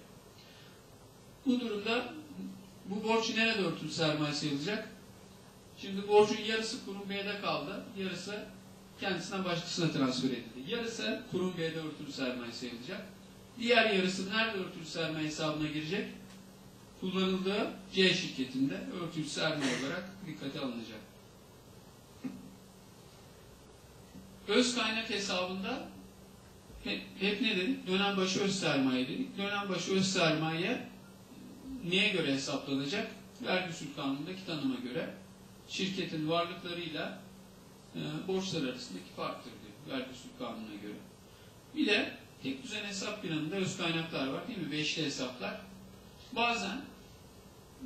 Bu durumda bu borç nerede örtülü sermaye sayılacak? Şimdi borcun yarısı kurum B'de kaldı, yarısı kendisinden başkasına transfer edildi. Yarısı kurum B'de örtülü sermaye sayılacak. Diğer yarısı nerede örtülü sermaye hesabına girecek? Kullanıldığı C şirketinde örtülü sermaye olarak dikkate alınacak. Öz kaynak hesabında hep, ne dedik? Dönem başı öz sermaye dedik. Dönem başı öz sermaye neye göre hesaplanacak? Vergi usul kanunundaki tanıma göre şirketin varlıklarıyla e, borçlar arasındaki farktır diyor vergi usul kanununa göre. Bir de tek düzen hesap planında öz kaynaklar var değil mi? Beşli hesaplar. Bazen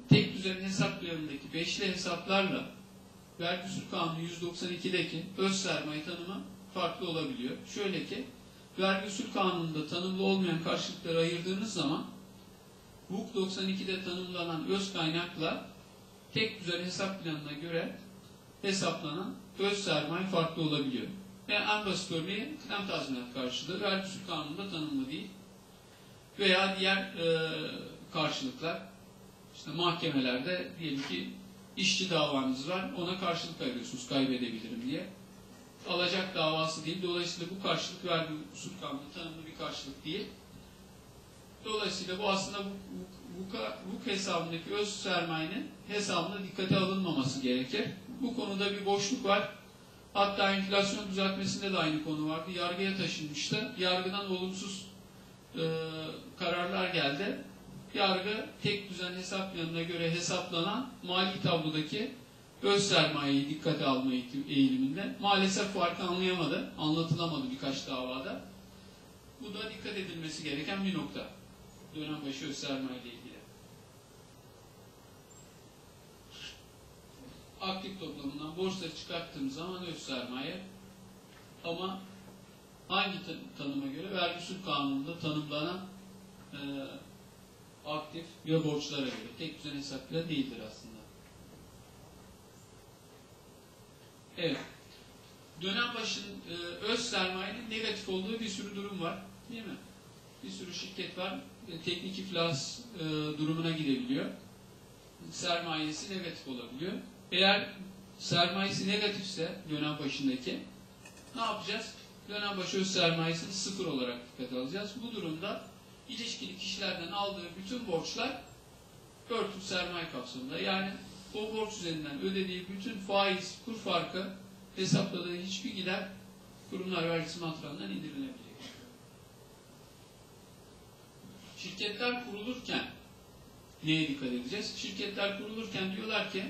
tek düzen hesap planındaki beşli hesaplarla vergi usul kanunu 192'deki öz sermaye tanımı farklı olabiliyor. Şöyle ki vergi usul kanununda tanımlı olmayan karşılıkları ayırdığınız zaman VUK 92'de tanımlanan öz kaynakla tek düzen hesap planına göre hesaplanan öz sermaye farklı olabiliyor. Ve en basit örneği kıdem tazminat karşılığı vergi usul kanununda tanımlı değil. Veya diğer e, karşılıklar işte mahkemelerde diyelim ki işçi davanız var ona karşılık ayırıyorsunuz kaybedebilirim diye. Alacak davası değil. Dolayısıyla bu karşılık vergi usul kanunu tanımlı bir karşılık değil. Dolayısıyla bu aslında bu, bu, bu, bu hesabındaki öz sermayenin hesabına dikkate alınmaması gerekir. Bu konuda bir boşluk var. Hatta enflasyon düzeltmesinde de aynı konu vardı. Yargıya taşınmıştı. Yargıdan olumsuz e, kararlar geldi. Yargı tek düzen hesap planına göre hesaplanan mali tablodaki öz sermayeyi dikkate alma eğiliminde. Maalesef farkı anlayamadı, anlatılamadı birkaç davada. Bu da dikkat edilmesi gereken bir nokta. Dönem başı öz sermaye ile ilgili. Aktif toplamından borçları çıkarttığım zaman öz sermaye ama hangi tanıma göre? Vergi usul kanununda tanımlanan e, aktif ya borçlara göre. Tek düzen hesapla değildir aslında. Evet. Dönem başının e, öz sermayenin negatif olduğu bir sürü durum var. Değil mi? Bir sürü şirket var. E, teknik iflas e, durumuna gidebiliyor. Sermayesi negatif olabiliyor. Eğer sermayesi negatifse dönem başındaki ne yapacağız? Dönem başı öz sermayesini sıfır olarak dikkate alacağız. Bu durumda ilişkili kişilerden aldığı bütün borçlar örtülü sermaye kapsamında. Yani o borç üzerinden ödediği bütün faiz, kur farkı hesapladığı hiçbir gider kurumlar vergisi matrağından indirilebilecek. Şirketler kurulurken neye dikkat edeceğiz? Şirketler kurulurken diyorlar ki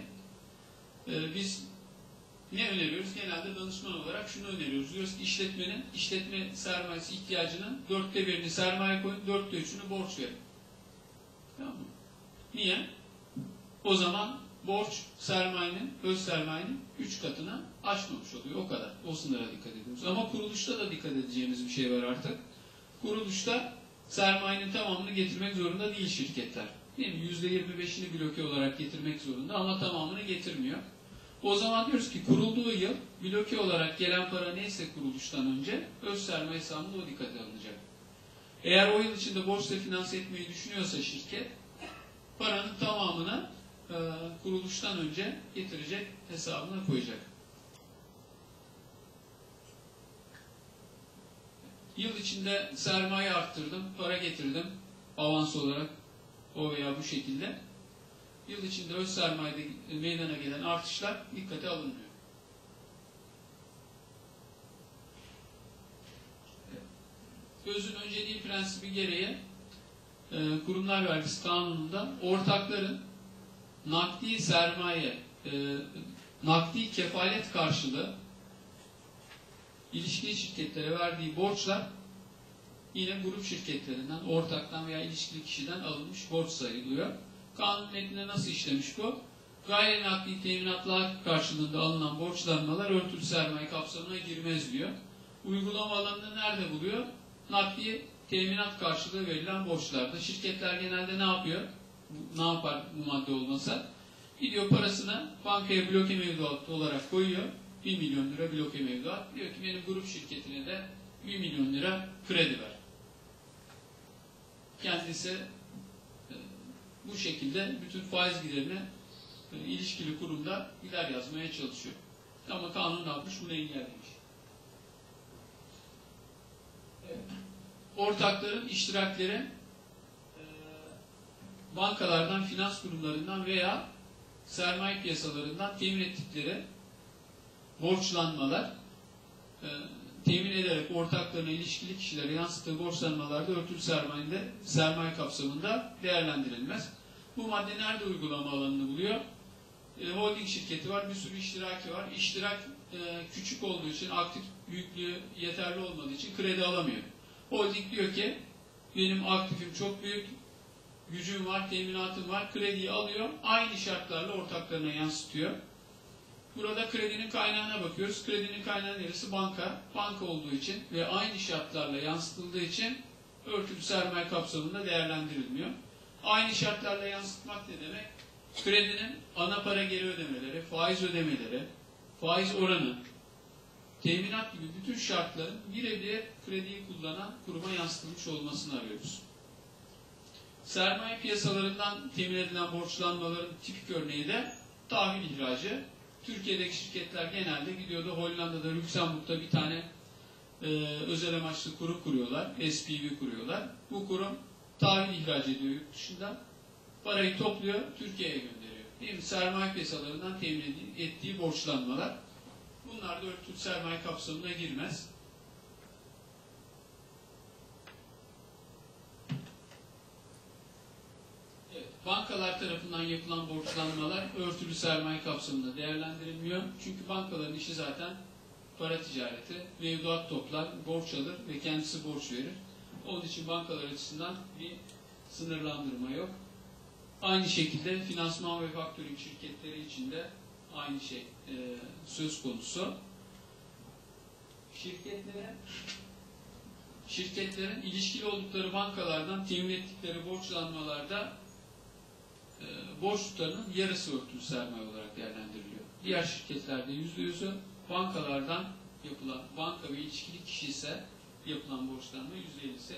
e, biz ne öneriyoruz? Genelde danışman olarak şunu öneriyoruz. Diyoruz ki işletmenin işletme sermayesi ihtiyacının dörtte birini sermaye koyun, dörtte üçünü borç verin. Tamam mı? Niye? O zaman borç sermayenin, öz sermayenin üç katına aşmamış oluyor. O kadar. O sınıra dikkat ediyoruz. Ama kuruluşta da dikkat edeceğimiz bir şey var artık. Kuruluşta sermayenin tamamını getirmek zorunda değil şirketler. Değil mi? %25'ini bloke olarak getirmek zorunda ama tamamını getirmiyor. O zaman diyoruz ki kurulduğu yıl bloke olarak gelen para neyse kuruluştan önce öz sermaye hesabında o dikkate alınacak. Eğer o yıl içinde borçla finanse etmeyi düşünüyorsa şirket paranın tamamını e, kuruluştan önce getirecek hesabına koyacak. Yıl içinde sermaye arttırdım, para getirdim avans olarak o veya bu şekilde yıl içinde öz sermayede meydana gelen artışlar dikkate alınmıyor. Özün önceliği prensibi gereği e, kurumlar vergisi kanununda ortakların nakdi sermaye, e, nakdi kefalet karşılığı ilişkili şirketlere verdiği borçlar yine grup şirketlerinden, ortaktan veya ilişkili kişiden alınmış borç sayılıyor. Kanun metninde nasıl işlemiş bu? Gayri nakli teminatlar karşılığında alınan borçlanmalar örtülü sermaye kapsamına girmez diyor. Uygulama alanını nerede buluyor? Nakli teminat karşılığı verilen borçlarda. Şirketler genelde ne yapıyor? Ne yapar bu madde olmasa? Gidiyor parasını bankaya bloke mevduat olarak koyuyor. 1 milyon lira bloke mevduat. Diyor ki benim grup şirketine de 1 milyon lira kredi ver. Kendisi bu şekilde bütün faiz giderine e, ilişkili kurumda gider yazmaya çalışıyor. Ama kanun ne yapmış? Bunu engellemiş. Ortakların iştirakleri e, bankalardan, finans kurumlarından veya sermaye piyasalarından temin ettikleri borçlanmalar e, temin ederek ortaklarına ilişkili kişilere yansıttığı borçlanmalarda örtülü sermayede sermaye kapsamında değerlendirilmez. Bu madde nerede uygulama alanını buluyor? e, holding şirketi var, bir sürü iştiraki var. İştirak e, küçük olduğu için, aktif büyüklüğü yeterli olmadığı için kredi alamıyor. Holding diyor ki, benim aktifim çok büyük, gücüm var, teminatım var, krediyi alıyor, aynı şartlarla ortaklarına yansıtıyor. Burada kredinin kaynağına bakıyoruz. Kredinin kaynağı neresi? Banka. Banka olduğu için ve aynı şartlarla yansıtıldığı için örtülü sermaye kapsamında değerlendirilmiyor. Aynı şartlarla yansıtmak ne demek? Kredinin ana para geri ödemeleri, faiz ödemeleri, faiz oranı, teminat gibi bütün şartların birebir krediyi kullanan kuruma yansıtılmış olmasını arıyoruz. Sermaye piyasalarından temin edilen borçlanmaların tipik örneği de tahvil ihracı. Türkiye'deki şirketler genelde gidiyordu Hollanda'da, Lüksemburg'da bir tane e, özel amaçlı kurum kuruyorlar, SPV kuruyorlar. Bu kurum tahvil ihraç ediyor yurt dışından. Parayı topluyor, Türkiye'ye gönderiyor. Değil mi? Sermaye piyasalarından temin ettiği borçlanmalar. Bunlar da örtülü sermaye kapsamına girmez. Evet, bankalar tarafından yapılan borçlanmalar örtülü sermaye kapsamında değerlendirilmiyor. Çünkü bankaların işi zaten para ticareti, mevduat toplar, borç alır ve kendisi borç verir. Onun için bankalar açısından bir sınırlandırma yok. Aynı şekilde finansman ve faktörlük şirketleri için de aynı şey e, söz konusu. Şirketlere şirketlerin ilişkili oldukları bankalardan temin ettikleri borçlanmalarda e, borç tutarının yarısı örtülü sermaye olarak değerlendiriliyor. Diğer şirketlerde yüzde yüzü bankalardan yapılan, banka ve ilişkili kişi ise yapılan borçlanma yüzde ellisi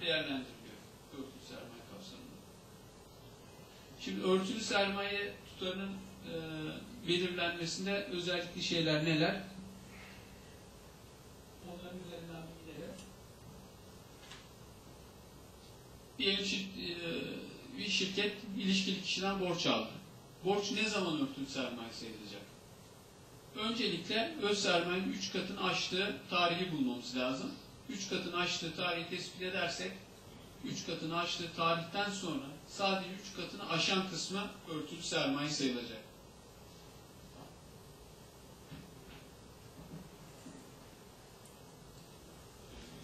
değerlendiriliyor örtülü sermaye kapsamında. Şimdi örtülü sermaye tutarının e, belirlenmesinde özellikli şeyler neler? Onların üzerinden bilgileri. Diyelim e, bir şirket ilişkili kişiden borç aldı. Borç ne zaman örtülü sermaye sayılacak? Öncelikle öz sermayenin 3 katını aştığı tarihi bulmamız lazım. 3 katını aştığı tarihi tespit edersek 3 katını aştığı tarihten sonra sadece 3 katını aşan kısmı örtülü sermaye sayılacak.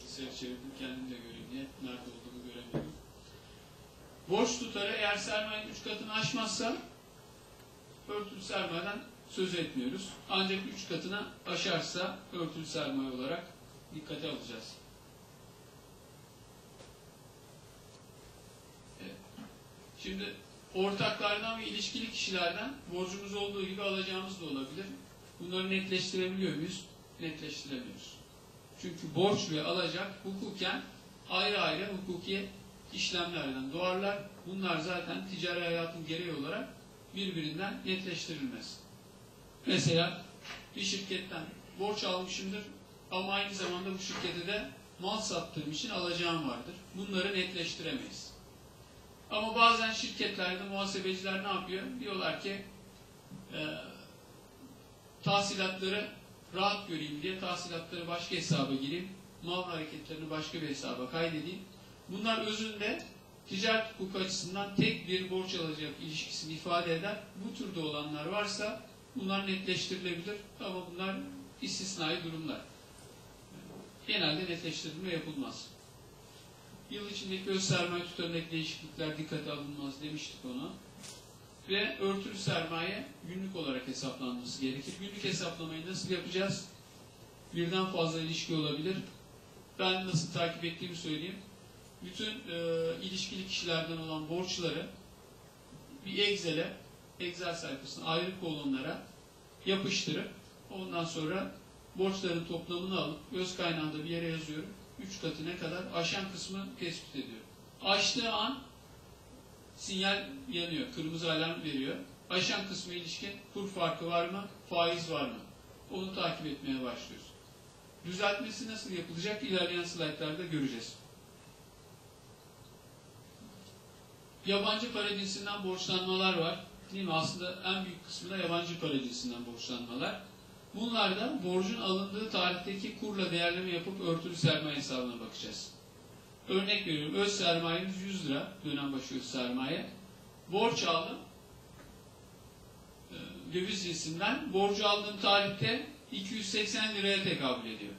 Bilgisayarı çevirdim kendim de göreyim diye. Nerede olduğunu göremiyorum. Borç tutarı eğer sermayenin 3 katını aşmazsa örtülü sermayeden söz etmiyoruz. Ancak 3 katına aşarsa örtülü sermaye olarak dikkate alacağız. Evet. Şimdi ortaklardan ve ilişkili kişilerden borcumuz olduğu gibi alacağımız da olabilir. Bunları netleştirebiliyor muyuz? Netleştiremiyoruz. Çünkü borç ve alacak hukuken ayrı ayrı hukuki işlemlerden doğarlar. Bunlar zaten ticari hayatın gereği olarak birbirinden netleştirilmez. Mesela bir şirketten borç almışımdır ama aynı zamanda bu şirkete de mal sattığım için alacağım vardır. Bunları netleştiremeyiz. Ama bazen şirketlerde muhasebeciler ne yapıyor? Diyorlar ki e, tahsilatları rahat göreyim diye tahsilatları başka hesaba gireyim, mal hareketlerini başka bir hesaba kaydedeyim. Bunlar özünde ticaret hukuku açısından tek bir borç alacak ilişkisini ifade eder. Bu türde olanlar varsa bunlar netleştirilebilir ama bunlar istisnai durumlar. Genelde netleştirilme yapılmaz. Yıl içindeki öz sermaye tutarındaki değişiklikler dikkate alınmaz demiştik onu. Ve örtülü sermaye günlük olarak hesaplanması gerekir. Günlük hesaplamayı nasıl yapacağız? Birden fazla ilişki olabilir. Ben nasıl takip ettiğimi söyleyeyim. Bütün e, ilişkili kişilerden olan borçları bir Excel'e, Excel sayfasına ayrı kolonlara yapıştırıp ondan sonra borçların toplamını alıp öz kaynağında bir yere yazıyorum. Üç katı ne kadar aşan kısmı tespit ediyorum. Aştığı an sinyal yanıyor. Kırmızı alarm veriyor. Aşan kısmı ilişkin kur farkı var mı? Faiz var mı? Onu takip etmeye başlıyoruz. Düzeltmesi nasıl yapılacak? İlerleyen slaytlarda göreceğiz. Yabancı para cinsinden borçlanmalar var. Değil mi? Aslında en büyük kısmı da yabancı para cinsinden borçlanmalar. Bunlarda borcun alındığı tarihteki kurla değerleme yapıp örtülü sermaye hesabına bakacağız. Örnek veriyorum. Öz sermayemiz 100 lira. Dönem başı öz sermaye. Borç aldım. Ee, döviz cinsinden borcu aldığım tarihte 280 liraya tekabül ediyor.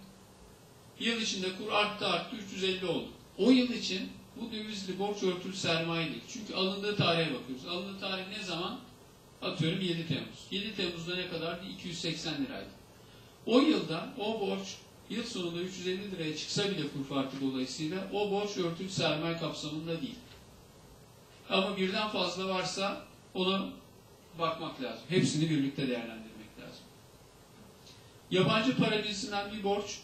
Yıl içinde kur arttı arttı 350 oldu. O yıl için bu dövizli borç örtülü sermaye değil. Çünkü alındığı tarihe bakıyoruz. Alındığı tarih ne zaman? Atıyorum 7 Temmuz. 7 Temmuz'da ne kadardı? 280 liraydı. O yılda o borç yıl sonunda 350 liraya çıksa bile kur farkı dolayısıyla o borç örtülü sermaye kapsamında değil. Ama birden fazla varsa onu bakmak lazım. Hepsini birlikte değerlendirmek lazım. Yabancı para cinsinden bir borç.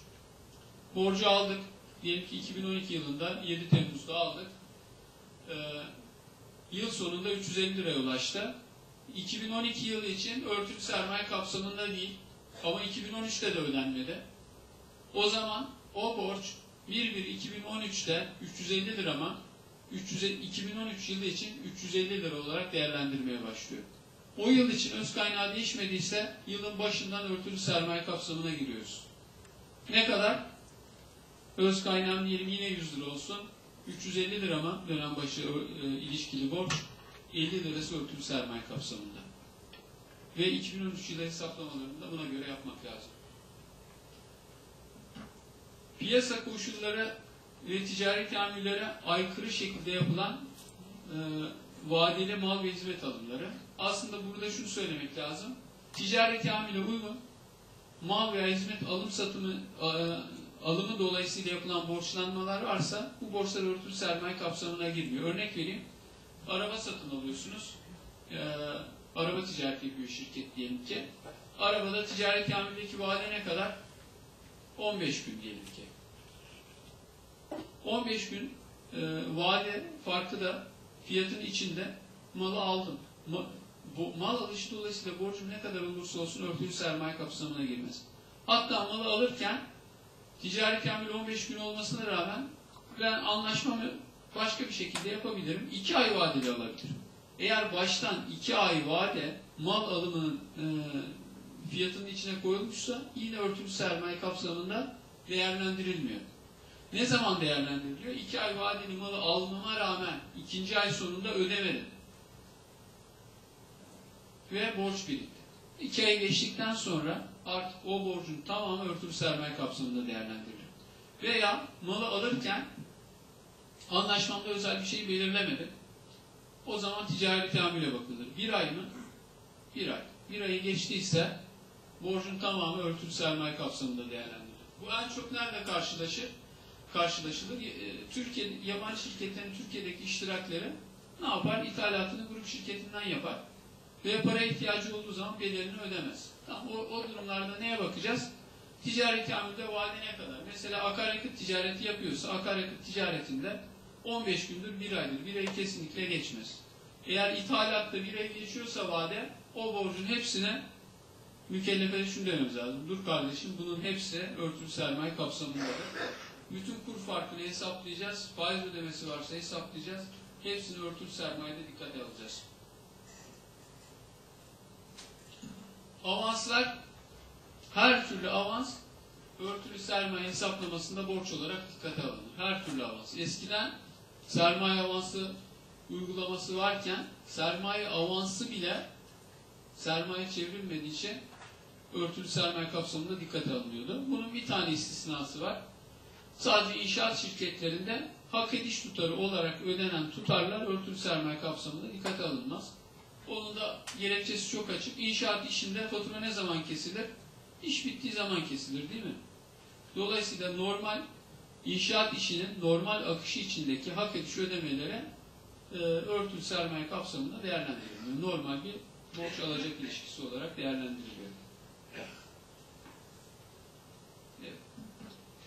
Borcu aldık. Diyelim ki 2012 yılında 7 Temmuz'da aldık. Ee, yıl sonunda 350 liraya ulaştı. 2012 yılı için örtülü sermaye kapsamında değil ama 2013'te de ödenmedi. O zaman o borç 1-1-2013'te 350 lira ama 350 2013 yılı için 350 lira olarak değerlendirmeye başlıyor. O yıl için öz kaynağı değişmediyse yılın başından örtülü sermaye kapsamına giriyoruz. Ne kadar? Öz kaynağım diyelim yine 100 lira olsun. 350 lira mı dönem başı e, ilişkili borç? 50 lirası örtülü sermaye kapsamında. Ve 2013 yılı hesaplamalarını da buna göre yapmak lazım. Piyasa koşulları ve ticari tahammüllere aykırı şekilde yapılan e, vadeli mal ve hizmet alımları. Aslında burada şunu söylemek lazım. Ticari tahammüle uygun mal veya hizmet alım satımı e, alımı dolayısıyla yapılan borçlanmalar varsa bu borçlar örtülü sermaye kapsamına girmiyor. Örnek vereyim. Araba satın alıyorsunuz. E, araba ticareti yapıyor şirket diyelim ki. Arabada ticari tahammüldeki vade ne kadar? 15 gün diyelim ki. 15 gün e, vade farkı da fiyatın içinde malı aldım. Ma, bu, mal alışı dolayısıyla borcum ne kadar olursa olsun örtülü sermaye kapsamına girmez. Hatta malı alırken ticari kamil 15 gün olmasına rağmen ben anlaşmamı başka bir şekilde yapabilirim. 2 ay vadeli alabilirim. Eğer baştan 2 ay vade mal alımının e, fiyatının içine koyulmuşsa yine örtülü sermaye kapsamında değerlendirilmiyor. Ne zaman değerlendiriliyor? 2 ay vadeli malı almama rağmen ikinci ay sonunda ödemedim. Ve borç birikti. 2 ay geçtikten sonra artık o borcun tamamı örtülü sermaye kapsamında değerlendiriliyor. Veya malı alırken anlaşmamda özel bir şey belirlemedim. O zaman ticari tahammüle bakılır. Bir ay mı? Bir ay. Bir ayı geçtiyse borcun tamamı örtülü sermaye kapsamında değerlendirilir. Bu en çok nerede karşılaşır? Karşılaşılır. E, Türkiye, yabancı şirketlerin Türkiye'deki iştirakleri ne yapar? İthalatını grup şirketinden yapar. Ve para ihtiyacı olduğu zaman bedelini ödemez. Tamam, o, o durumlarda neye bakacağız? Ticari tahammülde vade ne kadar? Mesela akaryakıt ticareti yapıyorsa akaryakıt ticaretinde 15 gündür bir aydır. Bir ay kesinlikle geçmez. Eğer ithalatta bir ay geçiyorsa vade o borcun hepsine mükellefe şunu dememiz lazım. Dur kardeşim bunun hepsi örtülü sermaye kapsamındadır. Bütün kur farkını hesaplayacağız. Faiz ödemesi varsa hesaplayacağız. Hepsini örtülü sermayede dikkate alacağız. Avanslar her türlü avans örtülü sermaye hesaplamasında borç olarak dikkate alınır. Her türlü avans. Eskiden sermaye avansı uygulaması varken sermaye avansı bile sermaye çevrilmediği için örtülü sermaye kapsamında dikkate alınıyordu. Bunun bir tane istisnası var. Sadece inşaat şirketlerinde hak ediş tutarı olarak ödenen tutarlar örtülü sermaye kapsamında dikkate alınmaz. Onun da gerekçesi çok açık. İnşaat işinde fatura ne zaman kesilir? İş bittiği zaman kesilir değil mi? Dolayısıyla normal inşaat işinin normal akışı içindeki hak ediş ödemelere e, örtülü sermaye kapsamında değerlendiriliyor. Normal bir borç alacak ilişkisi olarak değerlendiriliyor.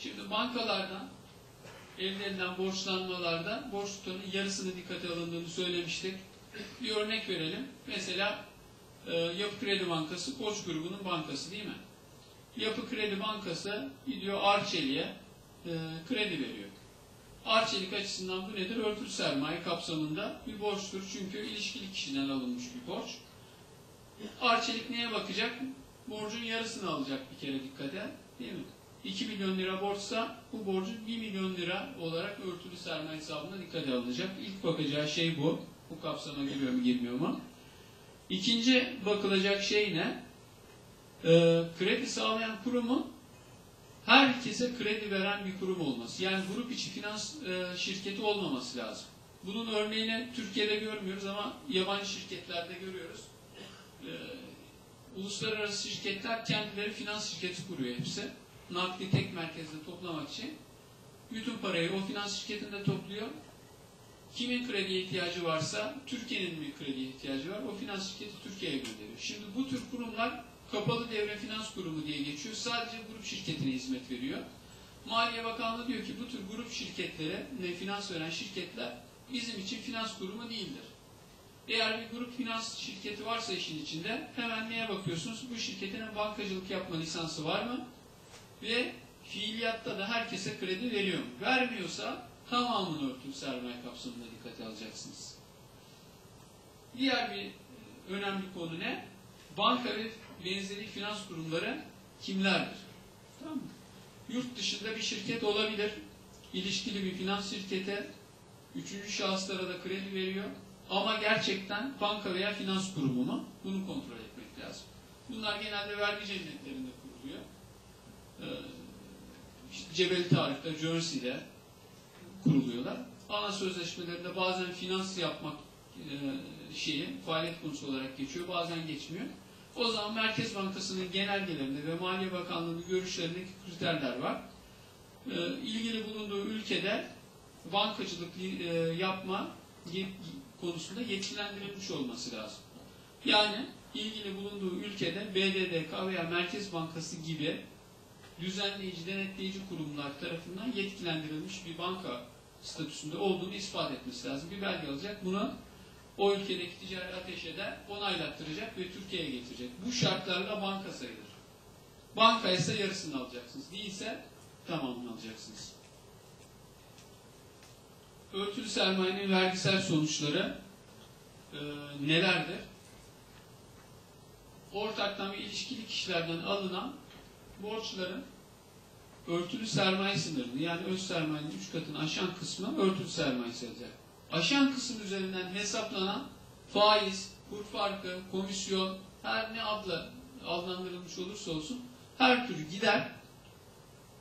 Şimdi bankalardan elde edilen borçlanmalarda borç tutarının yarısını dikkate alındığını söylemiştik. Bir örnek verelim. Mesela e, Yapı Kredi Bankası Koç grubunun bankası değil mi? Yapı Kredi Bankası gidiyor Arçelik'e e, kredi veriyor. Arçelik açısından bu nedir? Örtülü sermaye kapsamında bir borçtur. Çünkü ilişkili kişiden alınmış bir borç. Arçelik neye bakacak? Borcun yarısını alacak bir kere dikkate. Değil mi? 2 milyon lira borçsa bu borcun 1 milyon lira olarak örtülü sermaye hesabına dikkate alınacak. İlk bakacağı şey bu. Bu kapsama giriyor mu girmiyor mu? İkinci bakılacak şey ne? Ee, kredi sağlayan kurumun herkese kredi veren bir kurum olması. Yani grup içi finans e, şirketi olmaması lazım. Bunun örneğini Türkiye'de görmüyoruz ama yabancı şirketlerde görüyoruz. Ee, uluslararası şirketler kendileri finans şirketi kuruyor hepsi. Nakli tek merkezde toplamak için. Bütün parayı o finans şirketinde topluyor. Kimin krediye ihtiyacı varsa, Türkiye'nin mi krediye ihtiyacı var, o finans şirketi Türkiye'ye gönderiyor. Şimdi bu tür kurumlar kapalı devre finans kurumu diye geçiyor. Sadece grup şirketine hizmet veriyor. Maliye Bakanlığı diyor ki bu tür grup şirketlere ne finans veren şirketler bizim için finans kurumu değildir. Eğer bir grup finans şirketi varsa işin içinde hemen neye bakıyorsunuz? Bu şirketin bankacılık yapma lisansı var mı? Ve fiiliyatta da herkese kredi veriyor mu? Vermiyorsa tamamını örtülü sermaye kapsamında dikkate alacaksınız. Diğer bir e, önemli konu ne? Banka ve benzeri finans kurumları kimlerdir? Tamam mı? Yurt dışında bir şirket olabilir. İlişkili bir finans şirkete üçüncü şahıslara da kredi veriyor. Ama gerçekten banka veya finans kurumu mu? Bunu kontrol etmek lazım. Bunlar genelde vergi cennetlerinde kuruluyor. Ee, işte Cebel Tarif'te, Jersey'de kuruluyorlar. Ana sözleşmelerinde bazen finans yapmak e, şeyi, faaliyet konusu olarak geçiyor, bazen geçmiyor. O zaman Merkez Bankası'nın genelgelerinde ve Maliye Bakanlığı'nın görüşlerindeki kriterler var. E, ilgili bulunduğu ülkede bankacılık e, yapma konusunda yetkilendirilmiş olması lazım. Yani ilgili bulunduğu ülkede BDDK veya Merkez Bankası gibi düzenleyici, denetleyici kurumlar tarafından yetkilendirilmiş bir banka statüsünde olduğunu ispat etmesi lazım. Bir belge alacak. Bunu o ülkedeki ticari ateşede onaylattıracak ve Türkiye'ye getirecek. Bu şartlarla banka sayılır. Banka ise yarısını alacaksınız. Değilse tamamını alacaksınız. Örtülü sermayenin vergisel sonuçları e, nelerdir? Ortaktan ve ilişkili kişilerden alınan borçların örtülü sermaye sınırını yani öz sermayenin 3 katını aşan kısmı örtülü sermaye sayılacak. Aşan kısım üzerinden hesaplanan faiz, kur farkı, komisyon her ne adla adlandırılmış olursa olsun her türlü gider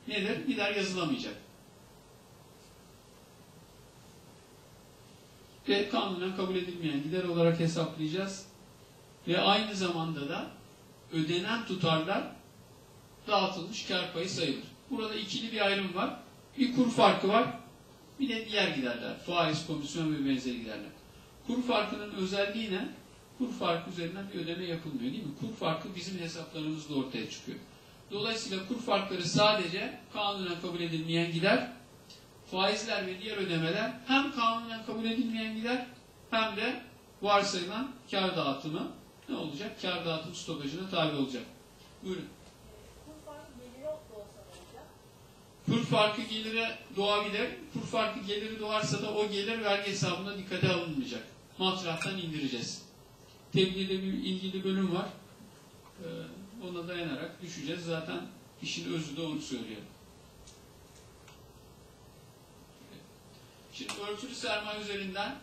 nedir? Gider yazılamayacak. Ve kanunen kabul edilmeyen gider olarak hesaplayacağız. Ve aynı zamanda da ödenen tutarlar dağıtılmış kar payı sayılır. Burada ikili bir ayrım var. Bir kur farkı var. Bir de diğer giderler. Faiz, komisyon ve benzeri giderler. Kur farkının özelliği ne? Kur farkı üzerinden bir ödeme yapılmıyor değil mi? Kur farkı bizim hesaplarımızda ortaya çıkıyor. Dolayısıyla kur farkları sadece kanunen kabul edilmeyen gider, faizler ve diğer ödemeler hem kanunen kabul edilmeyen gider hem de varsayılan kar dağıtımı ne olacak? Kar dağıtım stopajına tabi olacak. Buyurun. Kur farkı geliri doğabilir. Kur farkı geliri doğarsa da o gelir vergi hesabına dikkate alınmayacak. Matrahtan indireceğiz. Tebliğde bir ilgili bölüm var. Ee, ona dayanarak düşeceğiz. Zaten işin özü de onu söylüyor. Şimdi örtülü sermaye üzerinden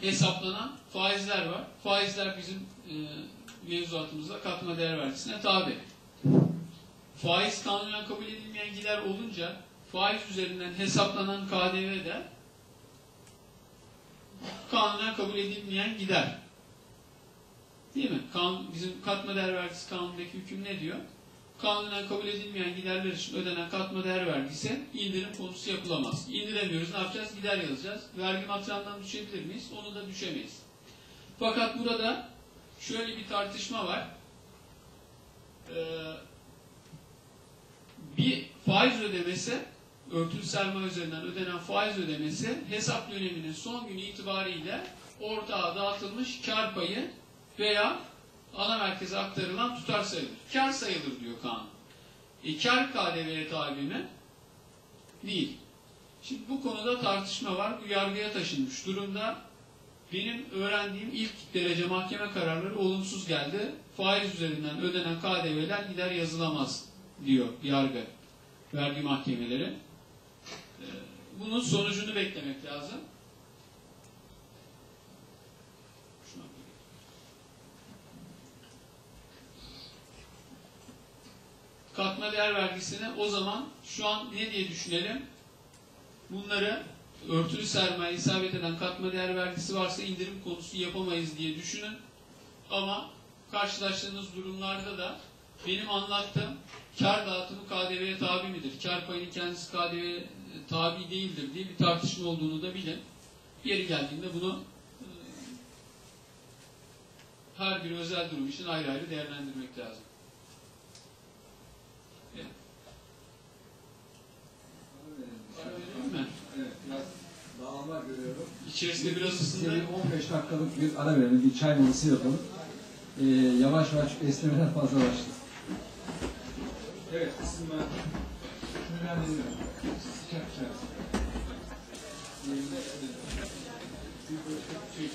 hesaplanan faizler var. Faizler bizim e, mevzuatımızda katma değer vergisine tabi. Faiz kanunen kabul edilmeyen gider olunca faiz üzerinden hesaplanan KDV de kanunen kabul edilmeyen gider. Değil mi? Kanun, bizim katma değer vergisi kanunundaki hüküm ne diyor? Kanunen kabul edilmeyen giderler için ödenen katma değer vergisi indirim konusu yapılamaz. İndiremiyoruz. Ne yapacağız? Gider yazacağız. Vergi matrağından düşebilir miyiz? Onu da düşemeyiz. Fakat burada şöyle bir tartışma var. Ee, bir faiz ödemesi, örtülü sermaye üzerinden ödenen faiz ödemesi hesap döneminin son günü itibariyle ortağa dağıtılmış kar payı veya ana merkeze aktarılan tutar sayılır. Kar sayılır diyor kanun. E, kar KDV'ye tabi mi? Değil. Şimdi bu konuda tartışma var. Bu yargıya taşınmış durumda. Benim öğrendiğim ilk derece mahkeme kararları olumsuz geldi. Faiz üzerinden ödenen KDV'ler gider yazılamaz diyor yargı, vergi mahkemeleri. Ee, bunun sonucunu beklemek lazım. Katma değer vergisine o zaman şu an ne diye düşünelim? Bunları örtülü sermaye isabet eden katma değer vergisi varsa indirim konusu yapamayız diye düşünün. Ama karşılaştığınız durumlarda da benim anlattığım kar dağıtımı KDV'ye tabi midir? Kar payının kendisi KDV'ye tabi değildir diye bir tartışma olduğunu da bilin. Yeri geldiğinde bunu e, her bir özel durum için ayrı ayrı değerlendirmek lazım. Evet. Ara verelim mi? Evet, biraz dağılma görüyorum. İçerisinde biraz ısındı. Size bir 15 dakikalık bir ara verelim, bir çay molası yapalım. Ee, yavaş yavaş esnemeler fazlalaştı. Evet, ısınma. Şunu ben dinliyorum. Sıcak çay. Yerinde, evet. Bir böyle şey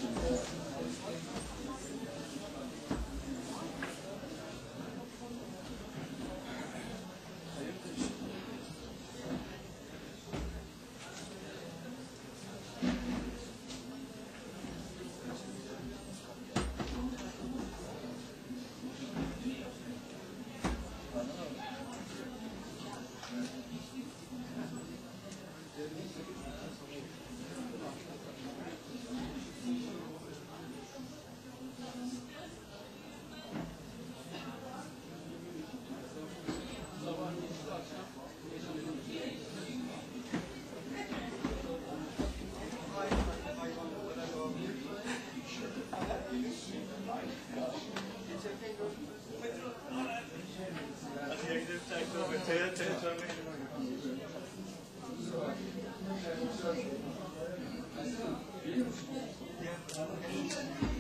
Thank you.